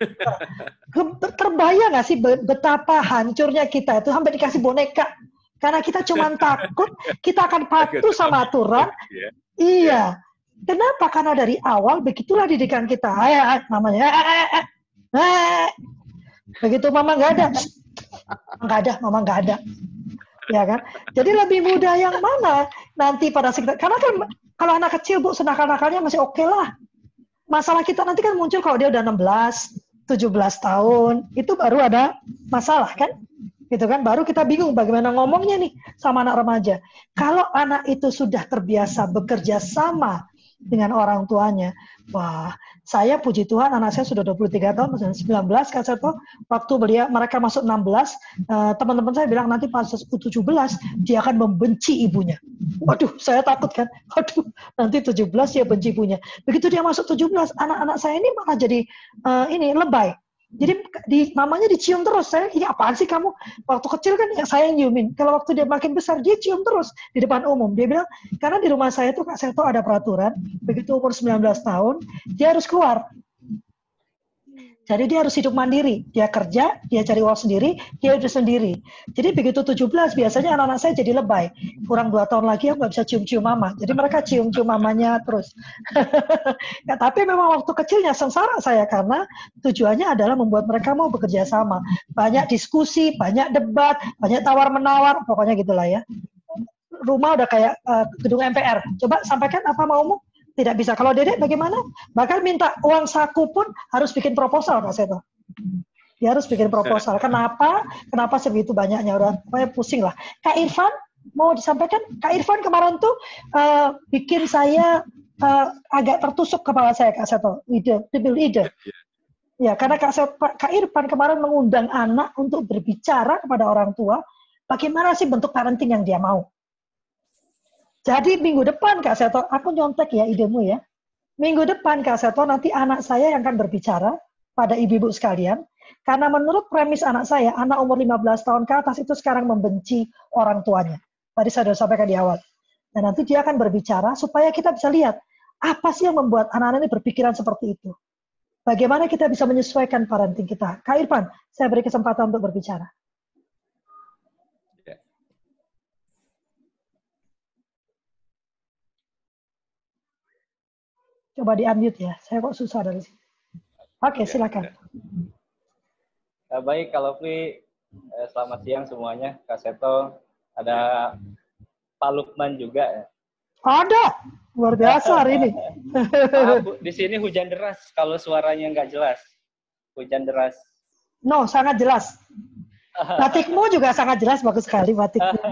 <laughs> Terbayang nggak sih be- betapa hancurnya kita itu sampai dikasih boneka? Karena kita cuma <laughs> takut kita akan patuh sama aturan. Ya. Iya. Kenapa? Karena dari awal begitulah didikan kita. Eh, namanya. Begitu mama nggak ada, "Shh, nggak ada, mama nggak ada. Ya kan? Jadi lebih mudah yang mana nanti pada sekitar. Karena kan kalau anak kecil bu senakal-nakalnya masih oke lah. Masalah kita nanti kan muncul kalau dia udah 16, 17 tahun, itu baru ada masalah kan? Gitu kan? Baru kita bingung bagaimana ngomongnya nih sama anak remaja. Kalau anak itu sudah terbiasa bekerja sama dengan orang tuanya, wah, saya puji Tuhan anak saya sudah 23 tahun, masih 19 kan saya tahu, waktu beliau mereka masuk 16, eh, teman-teman saya bilang nanti pas 17 dia akan membenci ibunya. Waduh, saya takut kan. <laughs> Waduh, nanti 17 dia benci ibunya. Begitu dia masuk 17, anak-anak saya ini malah jadi eh, ini lebay. Jadi di mamanya dicium terus. Saya ini apaan sih kamu? Waktu kecil kan yang saya yang nyiumin. Kalau waktu dia makin besar dia cium terus di depan umum. Dia bilang karena di rumah saya tuh Kak Seto ada peraturan, begitu umur 19 tahun dia harus keluar. Jadi dia harus hidup mandiri. Dia kerja, dia cari uang sendiri, dia hidup sendiri. Jadi begitu 17, biasanya anak-anak saya jadi lebay. Kurang dua tahun lagi aku nggak bisa cium-cium mama. Jadi mereka cium-cium mamanya terus. <laughs> ya, tapi memang waktu kecilnya sengsara saya karena tujuannya adalah membuat mereka mau bekerja sama. Banyak diskusi, banyak debat, banyak tawar-menawar, pokoknya gitulah ya. Rumah udah kayak eh, gedung MPR. Coba sampaikan apa maumu? Tidak bisa. Kalau dedek bagaimana? Bahkan minta uang saku pun harus bikin proposal, Pak Seto. Dia harus bikin proposal. Kenapa? Kenapa sebegitu banyaknya? Udah pokoknya pusing lah. Kak Irfan, mau disampaikan? Kak Irfan kemarin tuh eh, bikin saya eh, agak tertusuk kepala saya, Kak Seto. Ide, timbul ide. Ya, karena Kak, Seto, Kak Irfan kemarin mengundang anak untuk berbicara kepada orang tua, bagaimana sih bentuk parenting yang dia mau. Jadi minggu depan Kak Seto, aku nyontek ya idemu ya. Minggu depan Kak Seto nanti anak saya yang akan berbicara pada ibu-ibu sekalian. Karena menurut premis anak saya, anak umur 15 tahun ke atas itu sekarang membenci orang tuanya. Tadi saya sudah sampaikan di awal. Dan nanti dia akan berbicara supaya kita bisa lihat apa sih yang membuat anak-anak ini berpikiran seperti itu. Bagaimana kita bisa menyesuaikan parenting kita. Kak Irfan, saya beri kesempatan untuk berbicara. Coba di-unmute ya. Saya kok susah dari sini. Oke, silakan. Ya, baik, kalau Fi, eh, selamat siang semuanya. Kak Seto, ada Pak Lukman juga. ya. Ada. Luar biasa hari ini. Maaf, <laughs> Bu, di sini hujan deras kalau suaranya nggak jelas. Hujan deras. No, sangat jelas. <laughs> Batikmu juga sangat jelas, bagus sekali batikmu. <laughs>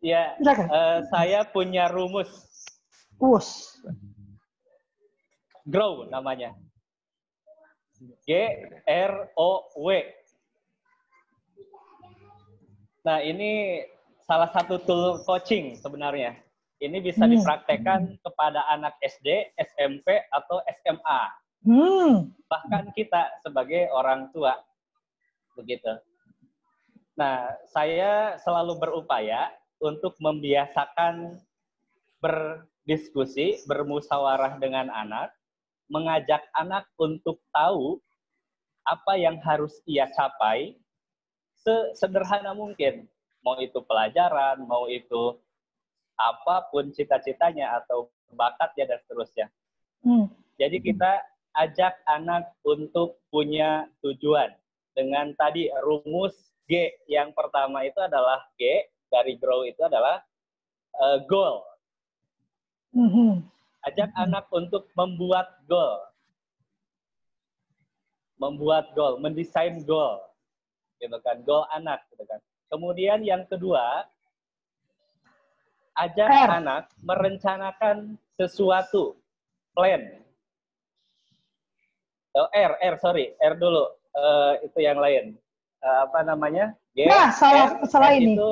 Ya, Silakan. eh, saya punya rumus Us. grow namanya. G R O W. Nah, ini salah satu tool coaching sebenarnya. Ini bisa Hmm. dipraktekkan kepada anak SD, SMP, atau SMA. Hmm. Bahkan kita sebagai orang tua. Begitu. Nah, saya selalu berupaya untuk membiasakan berdiskusi, bermusyawarah dengan anak, mengajak anak untuk tahu apa yang harus ia capai sesederhana mungkin. Mau itu pelajaran, mau itu apa pun cita-citanya atau bakatnya dan seterusnya. Hmm. Jadi kita ajak anak untuk punya tujuan dengan tadi rumus G yang pertama itu adalah G dari grow itu adalah uh, goal. Ajak anak untuk membuat goal. Membuat goal, mendesain goal. Gitu kan, goal anak gitu kan. Kemudian yang kedua, ajak R. anak merencanakan sesuatu, plan. Oh, R, R, sorry, R dulu. Eh, itu yang lain. Eh, apa namanya? G, Nah, salah- R, salah R ini. Itu,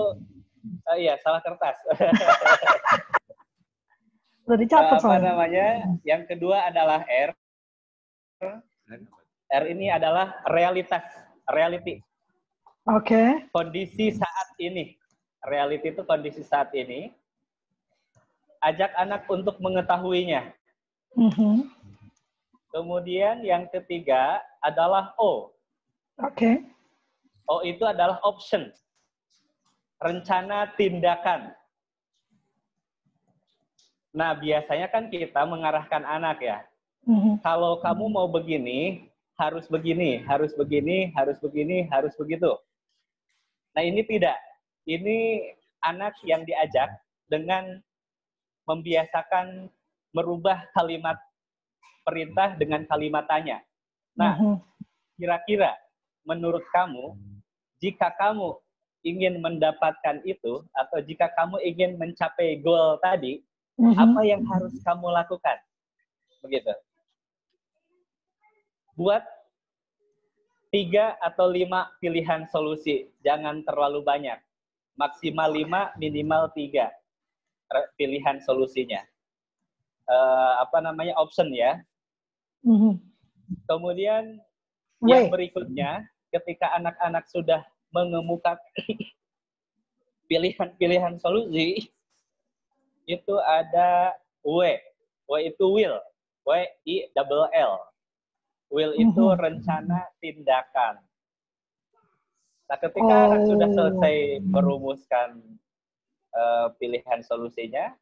eh, iya, salah kertas. <laughs> Udah dicatat apa soalnya. namanya? Yang kedua adalah R. R ini adalah realitas, reality, Oke. kondisi saat ini. reality itu kondisi saat ini. Ajak anak untuk mengetahuinya. Mhm. Kemudian yang ketiga adalah O. Oke. O itu adalah option. Rencana tindakan. Nah, biasanya kan kita mengarahkan anak ya. Mhm. Kalau kamu mau begini, harus begini, harus begini, harus begini, harus begitu. Nah, ini tidak. Ini anak yang diajak dengan membiasakan merubah kalimat perintah dengan kalimat tanya. Nah, Mhm. kira-kira menurut kamu, jika kamu ingin mendapatkan itu, atau jika kamu ingin mencapai goal tadi, Mhm. apa yang harus kamu lakukan? Begitu. Buat tiga atau lima pilihan solusi, jangan terlalu banyak. Maksimal lima, minimal tiga pilihan solusinya. Eh, apa namanya option ya. Mhm. Kemudian W. yang berikutnya, ketika anak-anak sudah mengemukakan <coughs> pilihan-pilihan solusi, itu ada W. W itu will. W I double L. Will itu Mhm. rencana tindakan. Nah, ketika anak sudah Oh. selesai merumuskan eh, pilihan solusinya,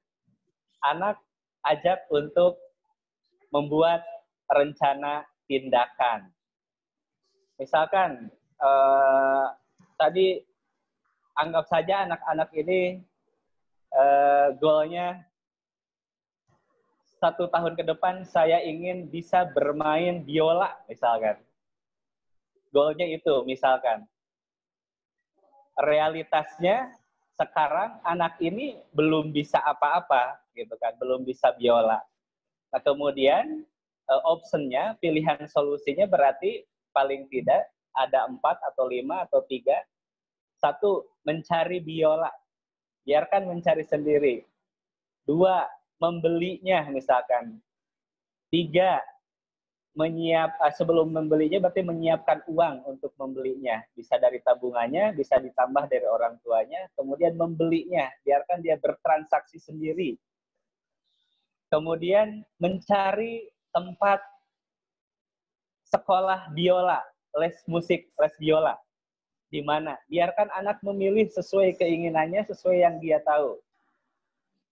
anak ajak untuk membuat rencana tindakan. Misalkan eh, tadi anggap saja anak-anak ini eh, goalnya satu tahun ke depan saya ingin bisa bermain biola misalkan. Goalnya itu misalkan. Realitasnya sekarang anak ini belum bisa apa-apa gitu kan, belum bisa biola. Nah, kemudian eh, optionnya, pilihan solusinya berarti paling tidak ada empat atau lima atau tiga. Satu, mencari biola. Biarkan mencari sendiri. Dua, membelinya misalkan. Tiga, menyiap eh, sebelum membelinya berarti menyiapkan uang untuk membelinya. Bisa dari tabungannya, bisa ditambah dari orang tuanya, kemudian membelinya. Biarkan dia bertransaksi sendiri. Kemudian mencari tempat sekolah biola, les musik, les biola. Di mana? Biarkan anak memilih sesuai keinginannya, sesuai yang dia tahu.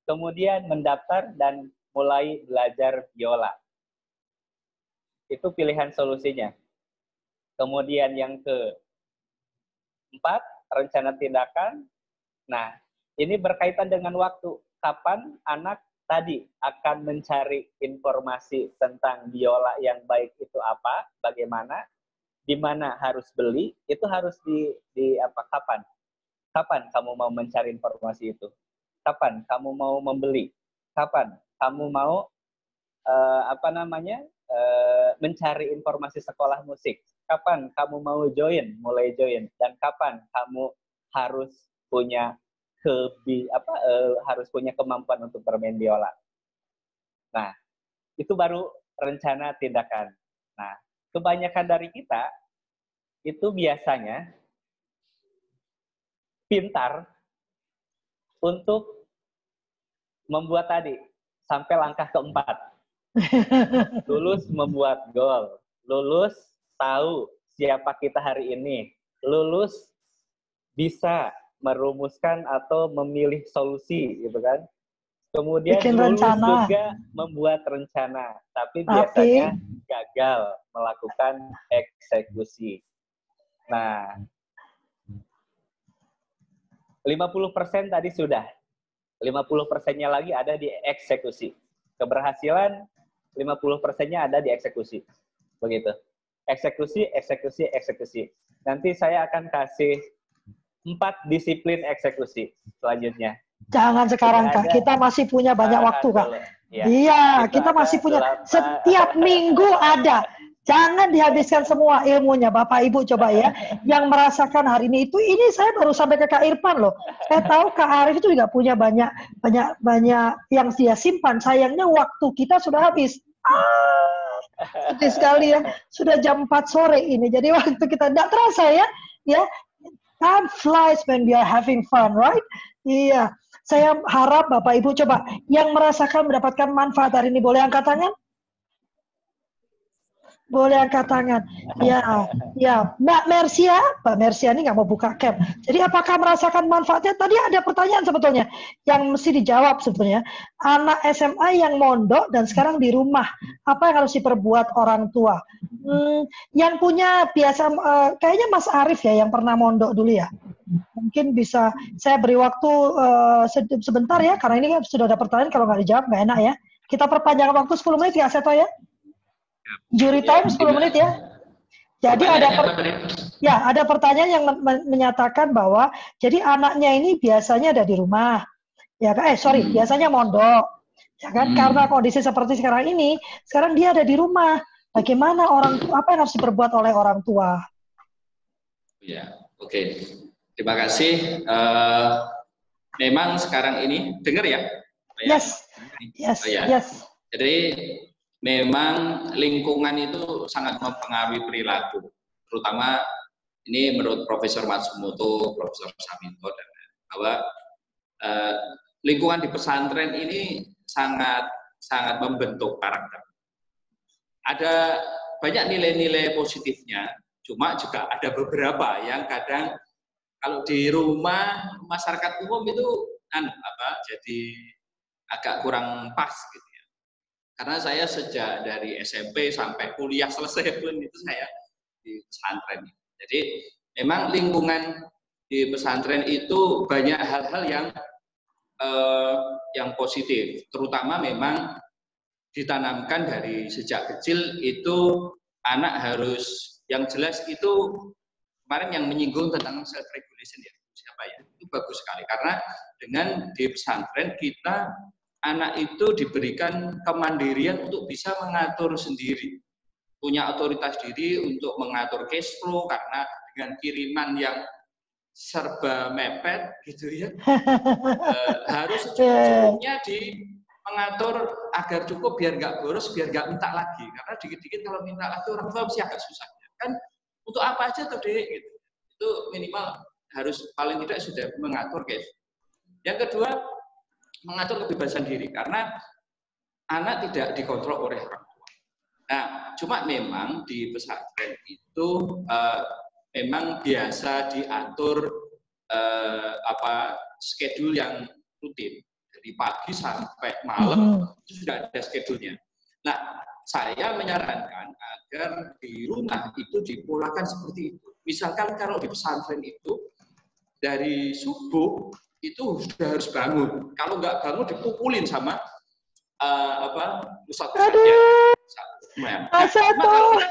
Kemudian mendaftar dan mulai belajar biola. Itu pilihan solusinya. Kemudian yang ke empat, rencana tindakan. Nah, ini berkaitan dengan waktu. Kapan anak tadi akan mencari informasi tentang biola yang baik itu apa, bagaimana, di mana harus beli, itu harus di, di apa kapan? Kapan kamu mau mencari informasi itu? Kapan kamu mau membeli? Kapan kamu mau eh, apa namanya eh, mencari informasi sekolah musik? Kapan kamu mau join, mulai join, dan kapan kamu harus punya kebi apa eh, harus punya kemampuan untuk bermain biola? Nah, itu baru rencana tindakan. Nah, kebanyakan dari kita itu biasanya pintar untuk membuat tadi sampai langkah keempat. <laughs> Lulus membuat gol, lulus tahu siapa kita hari ini, lulus bisa merumuskan atau memilih solusi gitu kan. Kemudian Bikin lulus rencana. juga membuat rencana, tapi Tapi- biasanya gagal melakukan eksekusi. Nah, 50% tadi sudah. 50 persennya lagi ada di eksekusi. Keberhasilan 50 persennya ada di eksekusi. Begitu. Eksekusi, eksekusi, eksekusi. Nanti saya akan kasih empat disiplin eksekusi selanjutnya. Jangan sekarang Kak, kita masih punya banyak waktu Kak. dulu. Ya. Iya, Itu kita ada masih punya setiap <laughs> minggu ada. Jangan dihabiskan semua ilmunya Bapak Ibu coba ya. <laughs> Yang merasakan hari ini itu ini saya baru sampai ke Kak Irfan loh. Saya tahu Kak Arif itu juga punya banyak banyak banyak yang dia simpan. Sayangnya waktu kita sudah habis. Ah, sedih sekali ya. Sudah jam 4 sore ini. Jadi <laughs> waktu kita tidak terasa ya. Ya, Time flies when we are having fun, right? Iya. Saya harap Bapak Ibu coba yang merasakan mendapatkan manfaat hari ini boleh angkat tangan? Boleh angkat tangan. Ya, ya. Mbak Mercia, Mbak Mercia ini nggak mau buka cam. Jadi apakah merasakan manfaatnya? Tadi ada pertanyaan sebetulnya yang mesti dijawab sebetulnya. Anak SMA yang mondok dan sekarang di rumah, apa yang harus diperbuat orang tua? Hmm, yang punya biasa, uh, kayaknya Mas Arief ya yang pernah mondok dulu ya. Mungkin bisa saya beri waktu uh, sebentar ya, karena ini sudah ada pertanyaan. Kalau nggak dijawab nggak enak ya. Kita perpanjang waktu 10 menit ya, Seto ya. Juri time 10 menit ya. Jadi ada per, ya ada pertanyaan yang menyatakan bahwa jadi anaknya ini biasanya ada di rumah, ya kan? Eh sorry, hmm. biasanya mondok, ya kan? Hmm. Karena kondisi seperti sekarang ini, sekarang dia ada di rumah. Bagaimana orang tua? Apa yang harus diperbuat oleh orang tua? Ya, oke. Okay. Terima kasih. Uh, memang sekarang ini dengar ya? Yes, yes, oh, ya. yes. Jadi memang lingkungan itu sangat mempengaruhi perilaku, terutama ini menurut Profesor Matsumoto, Profesor Saminto dan bahwa eh, lingkungan di pesantren ini sangat sangat membentuk karakter. Ada banyak nilai-nilai positifnya, cuma juga ada beberapa yang kadang kalau di rumah masyarakat umum itu anu apa jadi agak kurang pas gitu karena saya sejak dari SMP sampai kuliah selesai pun itu saya di pesantren. Jadi memang lingkungan di pesantren itu banyak hal-hal yang eh, yang positif, terutama memang ditanamkan dari sejak kecil itu anak harus yang jelas itu kemarin yang menyinggung tentang self regulation ya siapa ya itu bagus sekali karena dengan di pesantren kita anak itu diberikan kemandirian untuk bisa mengatur sendiri. Punya otoritas diri untuk mengatur cash flow karena dengan kiriman yang serba mepet gitu ya. <laughs> eh, harus cukupnya di mengatur agar cukup biar nggak boros, biar nggak minta lagi. Karena dikit-dikit kalau minta lagi orang tua mesti agak susah. Kan untuk apa aja tuh deh gitu. Itu minimal harus paling tidak sudah mengatur cash. Yang kedua, mengatur kebebasan diri karena anak tidak dikontrol oleh orang tua. Nah, cuma memang di pesantren itu uh, memang biasa diatur uh, apa schedule yang rutin dari pagi sampai malam hmm. itu sudah ada schedule-nya. Nah, saya menyarankan agar di rumah itu dipolakan seperti itu. Misalkan kalau di pesantren itu dari subuh itu sudah harus bangun. Kalau nggak bangun dipukulin sama uh, apa ustadz Nah, nah, kalau,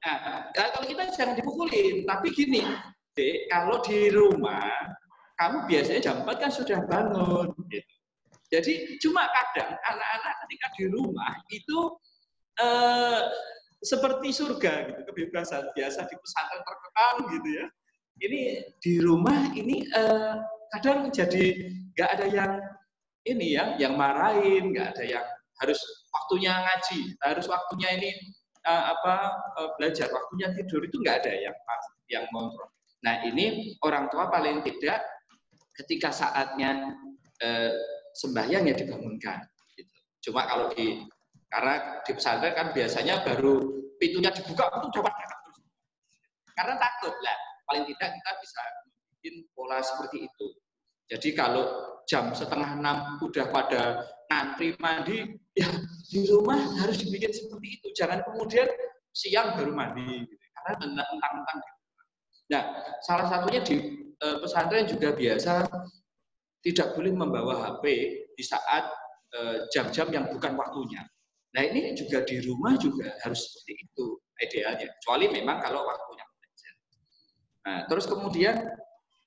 nah, kalau kita jangan dipukulin, tapi gini, dek, kalau di rumah kamu biasanya jam 4 kan sudah bangun. Gitu. Jadi cuma kadang anak-anak ketika di rumah itu eh, seperti surga gitu kebebasan biasa di pesantren terkekang gitu ya. Ini di rumah ini eh, kadang jadi nggak ada yang ini ya, yang marahin, nggak ada yang harus waktunya ngaji, harus waktunya ini uh, apa uh, belajar, waktunya tidur itu nggak ada yang yang kontrol. Nah ini orang tua paling tidak ketika saatnya uh, sembahyang ya dibangunkan. Gitu. Cuma kalau di karena di pesantren kan biasanya baru pintunya dibuka itu dapat karena takut lah. Paling tidak kita bisa bikin pola seperti itu. Jadi kalau jam setengah enam udah pada ngantri mandi, ya di rumah harus dibikin seperti itu. Jangan kemudian siang baru mandi, gitu. karena tentang-tentang. Nah, salah satunya di e, pesantren juga biasa tidak boleh membawa HP di saat e, jam-jam yang bukan waktunya. Nah ini juga di rumah juga harus seperti itu idealnya. Kecuali memang kalau waktunya belajar. Nah, terus kemudian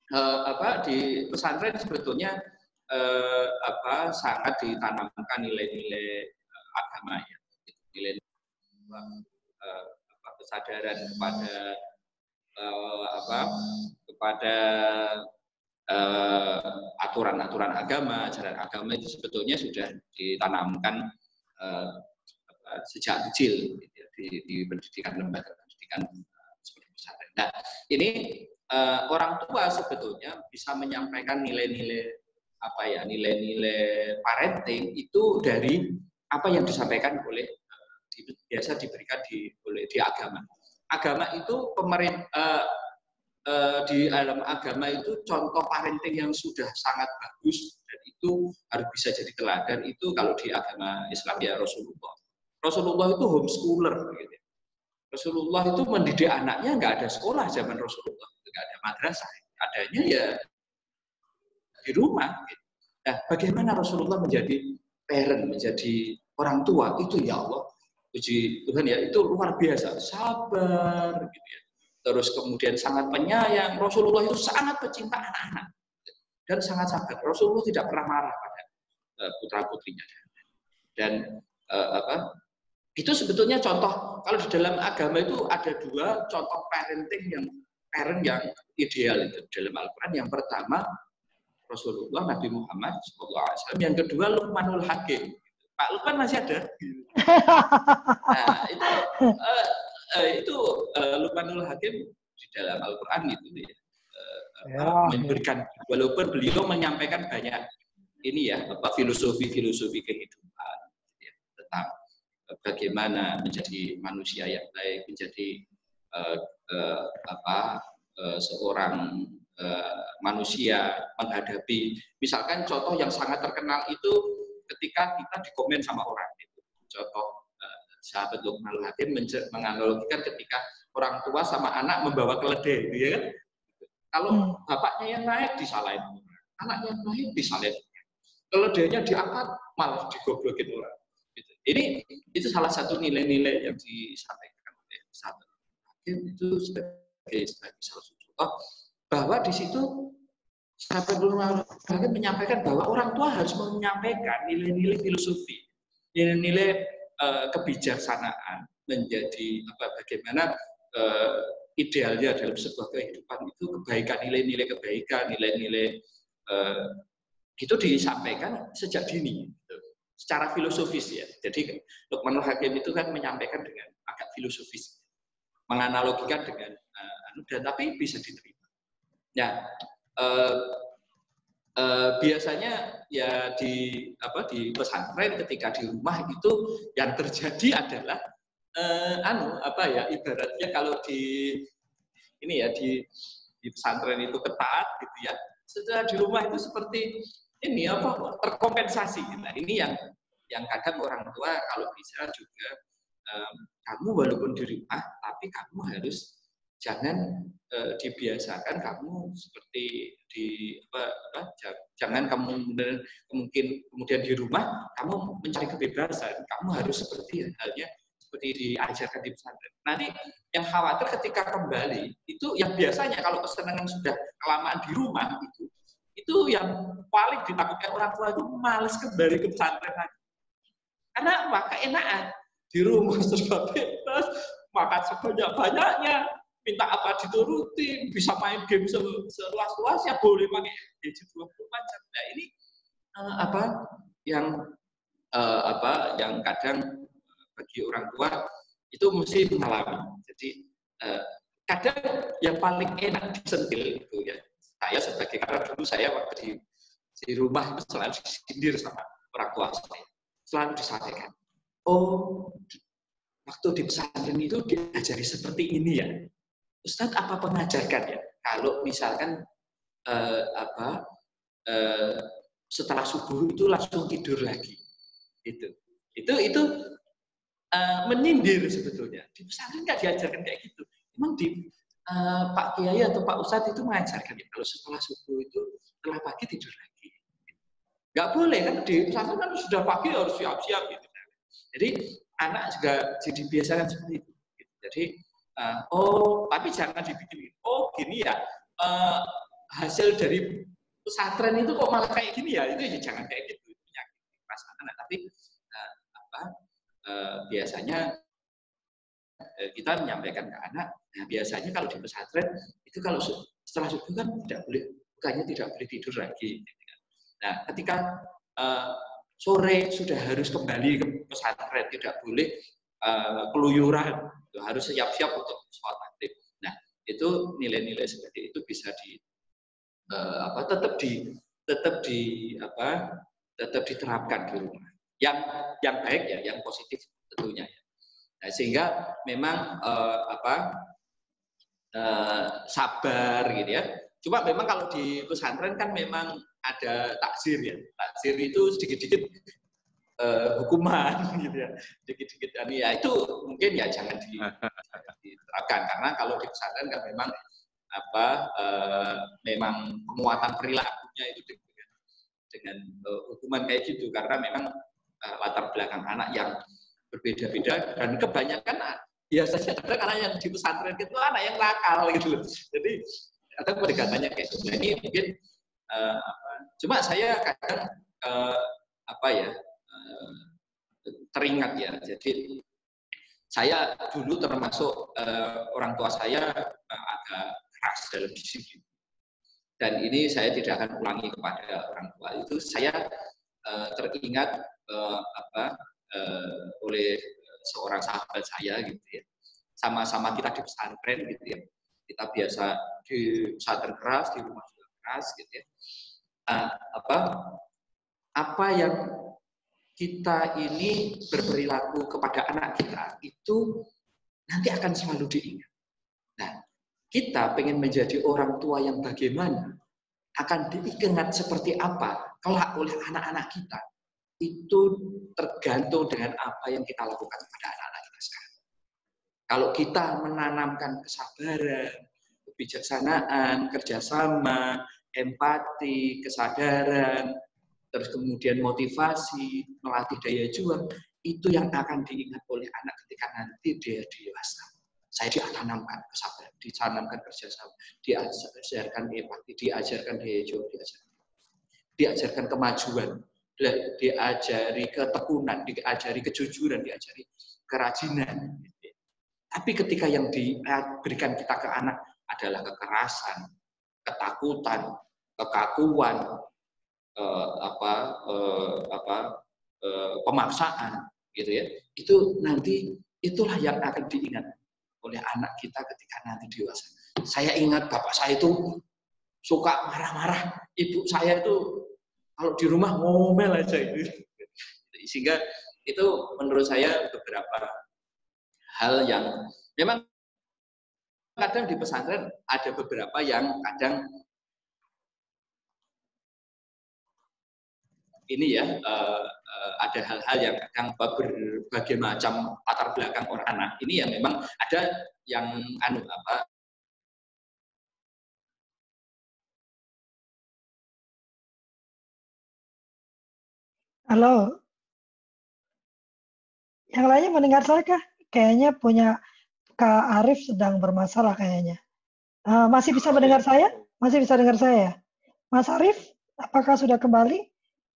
eh, apa di pesantren sebetulnya eh, apa sangat ditanamkan nilai-nilai eh, agama ya nilai eh, apa, kesadaran kepada eh, apa kepada aturan-aturan eh, agama ajaran agama itu sebetulnya sudah ditanamkan eh, sejak kecil gitu di, di pendidikan lembaga pendidikan uh, seperti pesantren. Nah ini eh, orang tua sebetulnya bisa menyampaikan nilai-nilai apa ya nilai-nilai parenting itu dari apa yang disampaikan oleh eh, di- biasa diberikan di oleh di agama. Agama itu pemerintah di dalam agama itu contoh parenting yang sudah sangat bagus dan itu harus bisa jadi teladan itu kalau di agama Islam ya Rasulullah. Rasulullah itu homeschooler gitu. Rasulullah itu mendidik anaknya nggak ada sekolah zaman Rasulullah, nggak ada madrasah, adanya ya di rumah. gitu. Nah, bagaimana Rasulullah menjadi parent, menjadi orang tua itu ya Allah, puji Tuhan ya itu luar biasa, sabar gitu ya. Terus kemudian sangat penyayang. Rasulullah itu sangat pecinta anak-anak dan sangat sabar. Rasulullah tidak pernah marah pada putra putrinya. Dan eh, apa? Itu sebetulnya contoh kalau di dalam agama itu ada dua contoh parenting yang parent yang ideal itu dalam Al-Quran. Yang pertama Rasulullah Nabi Muhammad SAW. Yang kedua Luqmanul Hakim. Pak Lukman masih ada. <laughs> Nah, itu eh, itu eh, Luqmanul Hakim di dalam Al-Quran gitu ya. Eh, apa, memberikan walaupun beliau menyampaikan banyak ini ya apa filosofi-filosofi kehidupan ya, tentang eh, bagaimana menjadi manusia yang baik, menjadi eh, eh, apa eh, seorang eh, manusia menghadapi. Misalkan contoh yang sangat terkenal itu ketika kita dikomen sama orang itu. Contoh eh, sahabat Luqman Hakim menganalogikan ketika orang tua sama anak membawa keledai gitu ya kan? Kalau bapaknya yang naik disalahin orang. Anaknya yang naik disalahin keledainya diangkat malah digoblokin orang. Ini itu salah satu nilai-nilai yang disampaikan oleh sahabat Hakim itu sebagai sebagai salah satu contoh bahwa di situ Luqman Hakim menyampaikan bahwa orang tua harus menyampaikan nilai-nilai filosofi nilai-nilai eh, kebijaksanaan menjadi apa bagaimana eh, idealnya dalam sebuah kehidupan itu kebaikan nilai-nilai kebaikan nilai-nilai eh, itu disampaikan sejak dini gitu. Secara filosofis ya jadi Luqmanul Hakim itu kan menyampaikan dengan agak filosofis menganalogikan dengan eh, anu dan tapi bisa diterima Nah, eh, eh, biasanya ya di apa di pesantren ketika di rumah itu yang terjadi adalah eh, anu apa ya ibaratnya kalau di ini ya di di pesantren itu ketat gitu ya. Setelah di rumah itu seperti ini apa? Terkompensasi. Nah, ini yang yang kadang orang tua kalau bisa juga eh, kamu walaupun di rumah tapi kamu harus jangan eh, dibiasakan kamu seperti di apa, apa ja- jangan kamu mungkin kemudian di rumah kamu mencari kebebasan. Kamu harus seperti halnya seperti diajarkan di pesantren. Nanti yang khawatir ketika kembali itu yang biasanya kalau kesenangan sudah kelamaan di rumah itu itu yang paling ditakutkan orang tua itu males kembali ke pesantren lagi karena apa keenaan di rumah <laughs> terus bebas makan sebanyak banyaknya minta apa diturutin, bisa main game selu- seluas-luasnya, boleh pakai gadget 24 jam. Nah, ini eh, apa yang eh, apa yang kadang bagi orang tua itu mesti mengalami. Jadi eh, kadang yang paling enak disentil itu ya. Saya sebagai karena dulu saya waktu di di rumah itu selalu disindir sama orang tua saya. Selalu disampaikan, oh waktu di pesantren itu diajari seperti ini ya. Ustadz apa pengajarkan ya? Kalau misalkan eh, apa eh, setelah subuh itu langsung tidur lagi, itu itu itu eh, menyindir sebetulnya. Di pesantren nggak diajarkan kayak gitu. Emang di eh, Pak Kiai atau Pak Ustadz itu mengajarkan ya kalau setelah subuh itu setelah pagi tidur lagi. Nggak boleh kan di pesantren kan sudah pagi harus siap-siap gitu. Jadi anak juga jadi biasakan seperti itu. Jadi eh, oh tapi jangan dibikin oh gini ya eh, hasil dari pesantren itu kok malah kayak gini ya itu ya jangan kayak gitu itu menyakiti perasaan anak tapi eh, apa eh, biasanya kita menyampaikan ke anak nah biasanya kalau di pesantren itu kalau setelah subuh kan tidak boleh bukannya tidak boleh tidur lagi gitu kan. nah ketika eh, sore sudah harus kembali ke pesantren tidak boleh eh, keluyuran harus siap-siap untuk sholat maghrib. Nah itu nilai-nilai seperti itu bisa di uh, apa tetap di tetap di apa tetap diterapkan di rumah. Yang yang baik ya yang positif tentunya ya nah, sehingga memang uh, apa uh, sabar gitu ya. Cuma memang kalau di pesantren kan memang ada takzir ya. Takzir itu sedikit-sedikit uh, hukuman <laughs> gitu ya. Sedikit-sedikit ya itu mungkin ya jangan di, <laughs> diterapkan. Karena kalau di pesantren kan memang apa uh, memang penguatan perilakunya itu dengan, dengan uh, hukuman kayak gitu. Karena memang uh, latar belakang anak yang berbeda-beda dan kebanyakan biasanya ada anak yang di pesantren itu anak yang nakal gitu loh. Jadi ada pendekatannya kayak gitu. Nah, ini mungkin uh, apa, cuma saya kadang uh, apa ya uh, teringat ya. Jadi saya dulu termasuk uh, orang tua saya uh, agak keras dalam disiplin. Dan ini saya tidak akan ulangi kepada orang tua itu. Saya uh, teringat uh, apa uh, oleh seorang sahabat saya gitu ya. Sama-sama kita di pesantren gitu ya. Kita biasa di pesantren keras, di rumah juga keras gitu ya. Uh, apa apa yang kita ini berperilaku kepada anak kita itu nanti akan selalu diingat. Nah, kita pengen menjadi orang tua yang bagaimana akan diingat seperti apa kelak oleh anak-anak kita itu tergantung dengan apa yang kita lakukan kepada anak-anak kita sekarang. Kalau kita menanamkan kesabaran, kebijaksanaan, kerjasama, empati, kesadaran, terus kemudian motivasi, melatih daya juang, itu yang akan diingat oleh anak ketika nanti dia dewasa. Saya ditanamkan kesabaran, ditanamkan kerjasama, diajarkan empati, diajarkan daya juang, diajarkan, diajarkan kemajuan, diajari ketekunan, diajari kejujuran, diajari kerajinan. Tapi ketika yang diberikan kita ke anak adalah kekerasan, ketakutan, kekakuan, eh, apa eh, apa eh, pemaksaan, gitu ya. Itu nanti itulah yang akan diingat oleh anak kita ketika nanti dewasa. Saya ingat bapak saya itu suka marah-marah, ibu saya itu kalau di rumah ngomel aja itu. Sehingga itu menurut saya beberapa hal yang memang kadang di pesantren ada beberapa yang kadang ini ya uh, uh, ada hal-hal yang kadang berbagai macam latar belakang orang anak ini yang memang ada yang anu apa Halo. Yang lainnya mendengar saya kah? Kayaknya punya Kak Arif sedang bermasalah kayaknya. Uh, masih bisa mendengar saya? Masih bisa dengar saya? Mas Arif, apakah sudah kembali?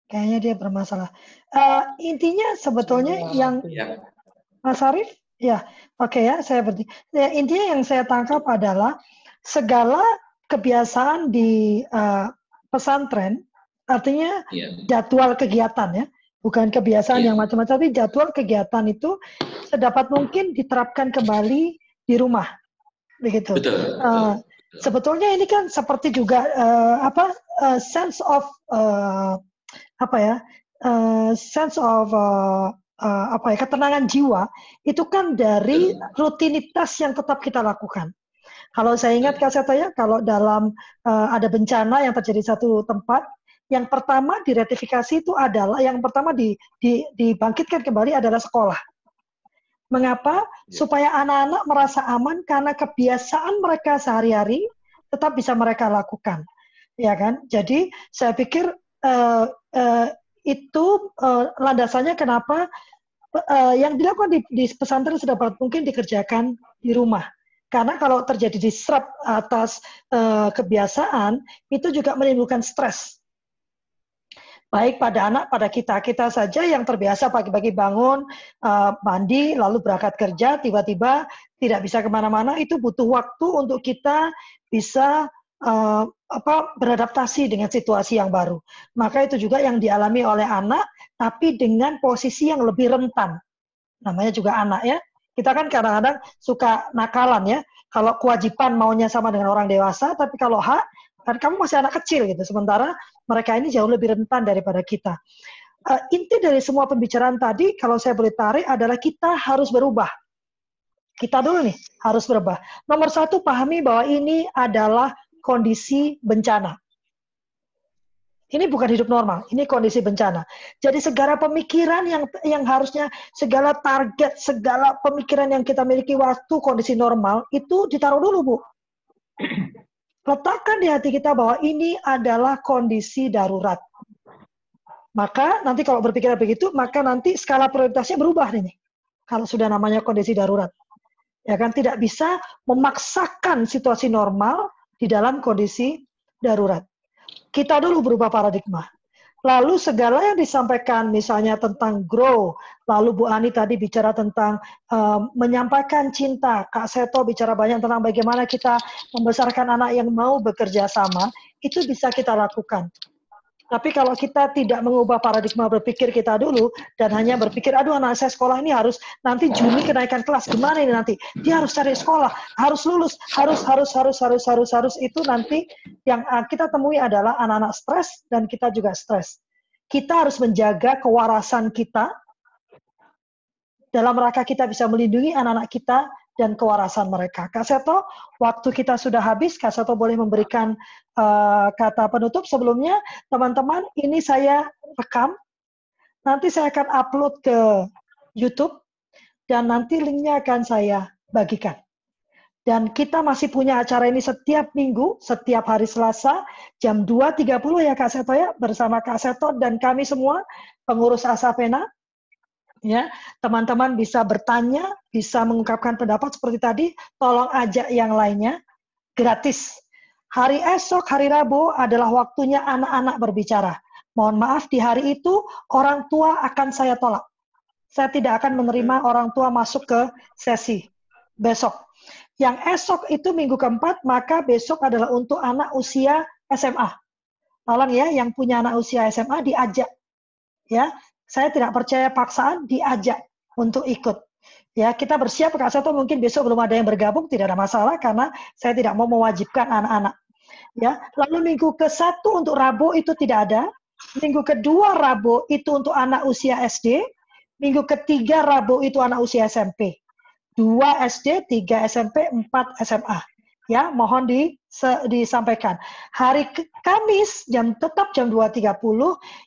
Kayaknya dia bermasalah. Uh, intinya sebetulnya yang ya. Mas Arif, ya, oke okay ya, saya berarti. Ya, intinya yang saya tangkap adalah segala kebiasaan di uh, pesantren Artinya yeah. jadwal kegiatan ya, bukan kebiasaan yeah. yang macam-macam, tapi jadwal kegiatan itu sedapat mungkin diterapkan kembali di rumah, begitu. Betul. Uh, sebetulnya ini kan seperti juga uh, apa uh, sense of uh, apa ya, uh, sense of uh, uh, apa ya ketenangan jiwa itu kan dari rutinitas yang tetap kita lakukan. Kalau saya ingat Kak Seto ya, kalau dalam uh, ada bencana yang terjadi satu tempat, yang pertama diratifikasi itu adalah yang pertama di, di, dibangkitkan kembali adalah sekolah. Mengapa? Ya. Supaya anak-anak merasa aman karena kebiasaan mereka sehari-hari tetap bisa mereka lakukan, ya kan? Jadi saya pikir uh, uh, itu uh, landasannya kenapa uh, yang dilakukan di, di pesantren sudah mungkin dikerjakan di rumah. Karena kalau terjadi disrupt atas uh, kebiasaan itu juga menimbulkan stres baik pada anak, pada kita. Kita saja yang terbiasa pagi-pagi bangun, uh, mandi, lalu berangkat kerja, tiba-tiba tidak bisa ke mana-mana, itu butuh waktu untuk kita bisa uh, apa beradaptasi dengan situasi yang baru. Maka itu juga yang dialami oleh anak, tapi dengan posisi yang lebih rentan. Namanya juga anak ya. Kita kan kadang-kadang suka nakalan ya. Kalau kewajiban maunya sama dengan orang dewasa, tapi kalau hak kan kamu masih anak kecil gitu. Sementara mereka ini jauh lebih rentan daripada kita. Uh, inti dari semua pembicaraan tadi, kalau saya boleh tarik adalah kita harus berubah. Kita dulu nih harus berubah. Nomor satu pahami bahwa ini adalah kondisi bencana. Ini bukan hidup normal, ini kondisi bencana. Jadi segala pemikiran yang yang harusnya segala target, segala pemikiran yang kita miliki waktu kondisi normal itu ditaruh dulu, Bu. Letakkan di hati kita bahwa ini adalah kondisi darurat. Maka nanti kalau berpikir begitu, maka nanti skala prioritasnya berubah nih. Kalau sudah namanya kondisi darurat. Ya kan tidak bisa memaksakan situasi normal di dalam kondisi darurat kita dulu berubah paradigma. Lalu segala yang disampaikan misalnya tentang grow, lalu Bu Ani tadi bicara tentang um, menyampaikan cinta, Kak Seto bicara banyak tentang bagaimana kita membesarkan anak yang mau bekerja sama, itu bisa kita lakukan. Tapi kalau kita tidak mengubah paradigma berpikir kita dulu dan hanya berpikir, aduh anak saya sekolah ini harus nanti Juni kenaikan kelas, gimana ini nanti? Dia harus cari sekolah, harus lulus, harus, harus, harus, harus, harus, harus. Itu nanti yang ah, kita temui adalah anak-anak stres dan kita juga stres. Kita harus menjaga kewarasan kita dalam rangka kita bisa melindungi anak-anak kita dan kewarasan mereka. Kak Seto, waktu kita sudah habis, Kak Seto boleh memberikan uh, kata penutup. Sebelumnya, teman-teman, ini saya rekam. Nanti saya akan upload ke YouTube, dan nanti linknya akan saya bagikan. Dan kita masih punya acara ini setiap minggu, setiap hari Selasa, jam 2.30 ya Kak Seto ya, bersama Kak Seto dan kami semua, pengurus Asapena, ya. Teman-teman bisa bertanya bisa mengungkapkan pendapat seperti tadi tolong ajak yang lainnya gratis. Hari esok hari Rabu adalah waktunya anak-anak berbicara. Mohon maaf di hari itu orang tua akan saya tolak. Saya tidak akan menerima orang tua masuk ke sesi besok. Yang esok itu minggu keempat maka besok adalah untuk anak usia SMA tolong ya yang punya anak usia SMA diajak ya saya tidak percaya paksaan, diajak untuk ikut. Ya, kita bersiap Kak Seto mungkin besok belum ada yang bergabung, tidak ada masalah karena saya tidak mau mewajibkan anak-anak. Ya, lalu minggu ke satu untuk Rabu itu tidak ada. Minggu kedua Rabu itu untuk anak usia SD. Minggu ketiga Rabu itu anak usia SMP. Dua SD, tiga SMP, empat SMA ya mohon di, se, disampaikan. Hari Kamis jam tetap jam 2.30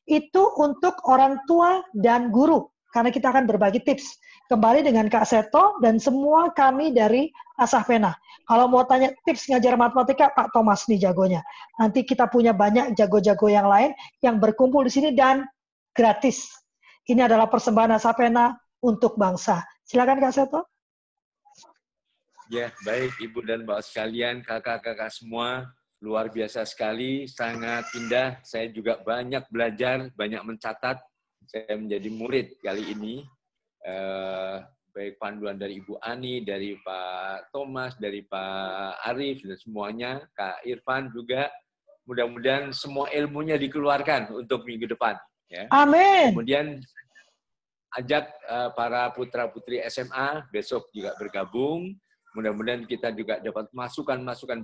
itu untuk orang tua dan guru karena kita akan berbagi tips kembali dengan Kak Seto dan semua kami dari Asah Pena. Kalau mau tanya tips ngajar matematika, Pak Thomas nih jagonya. Nanti kita punya banyak jago-jago yang lain yang berkumpul di sini dan gratis. Ini adalah persembahan Asah Pena untuk bangsa. Silakan Kak Seto. Ya, baik Ibu dan Bapak sekalian, kakak-kakak semua, luar biasa sekali, sangat indah. Saya juga banyak belajar, banyak mencatat. Saya menjadi murid kali ini. Eh, baik panduan dari Ibu Ani, dari Pak Thomas, dari Pak Arif, dan semuanya, Kak Irfan juga. Mudah-mudahan semua ilmunya dikeluarkan untuk minggu depan. Ya. Amin. Kemudian ajak uh, para putra-putri SMA besok juga bergabung Mudah-mudahan kita juga dapat masukan-masukan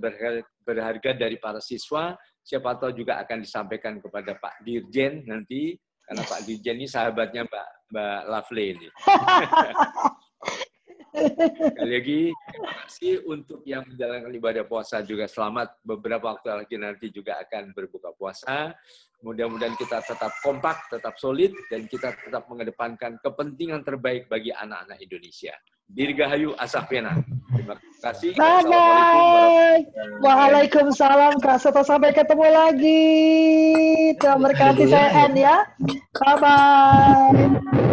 berharga dari para siswa. Siapa tahu juga akan disampaikan kepada Pak Dirjen nanti, karena Pak Dirjen ini sahabatnya Mbak, Mbak Lovely ini. <laughs> Sekali lagi, terima kasih untuk yang menjalankan ibadah puasa juga selamat. Beberapa waktu lagi nanti juga akan berbuka puasa. Mudah-mudahan kita tetap kompak, tetap solid, dan kita tetap mengedepankan kepentingan terbaik bagi anak-anak Indonesia. Dirgahayu Asafena. Terima kasih. Bye-bye. Waalaikumsalam. Kak Soto. Sampai ketemu lagi. Tuhan berkati saya ya. Bye-bye.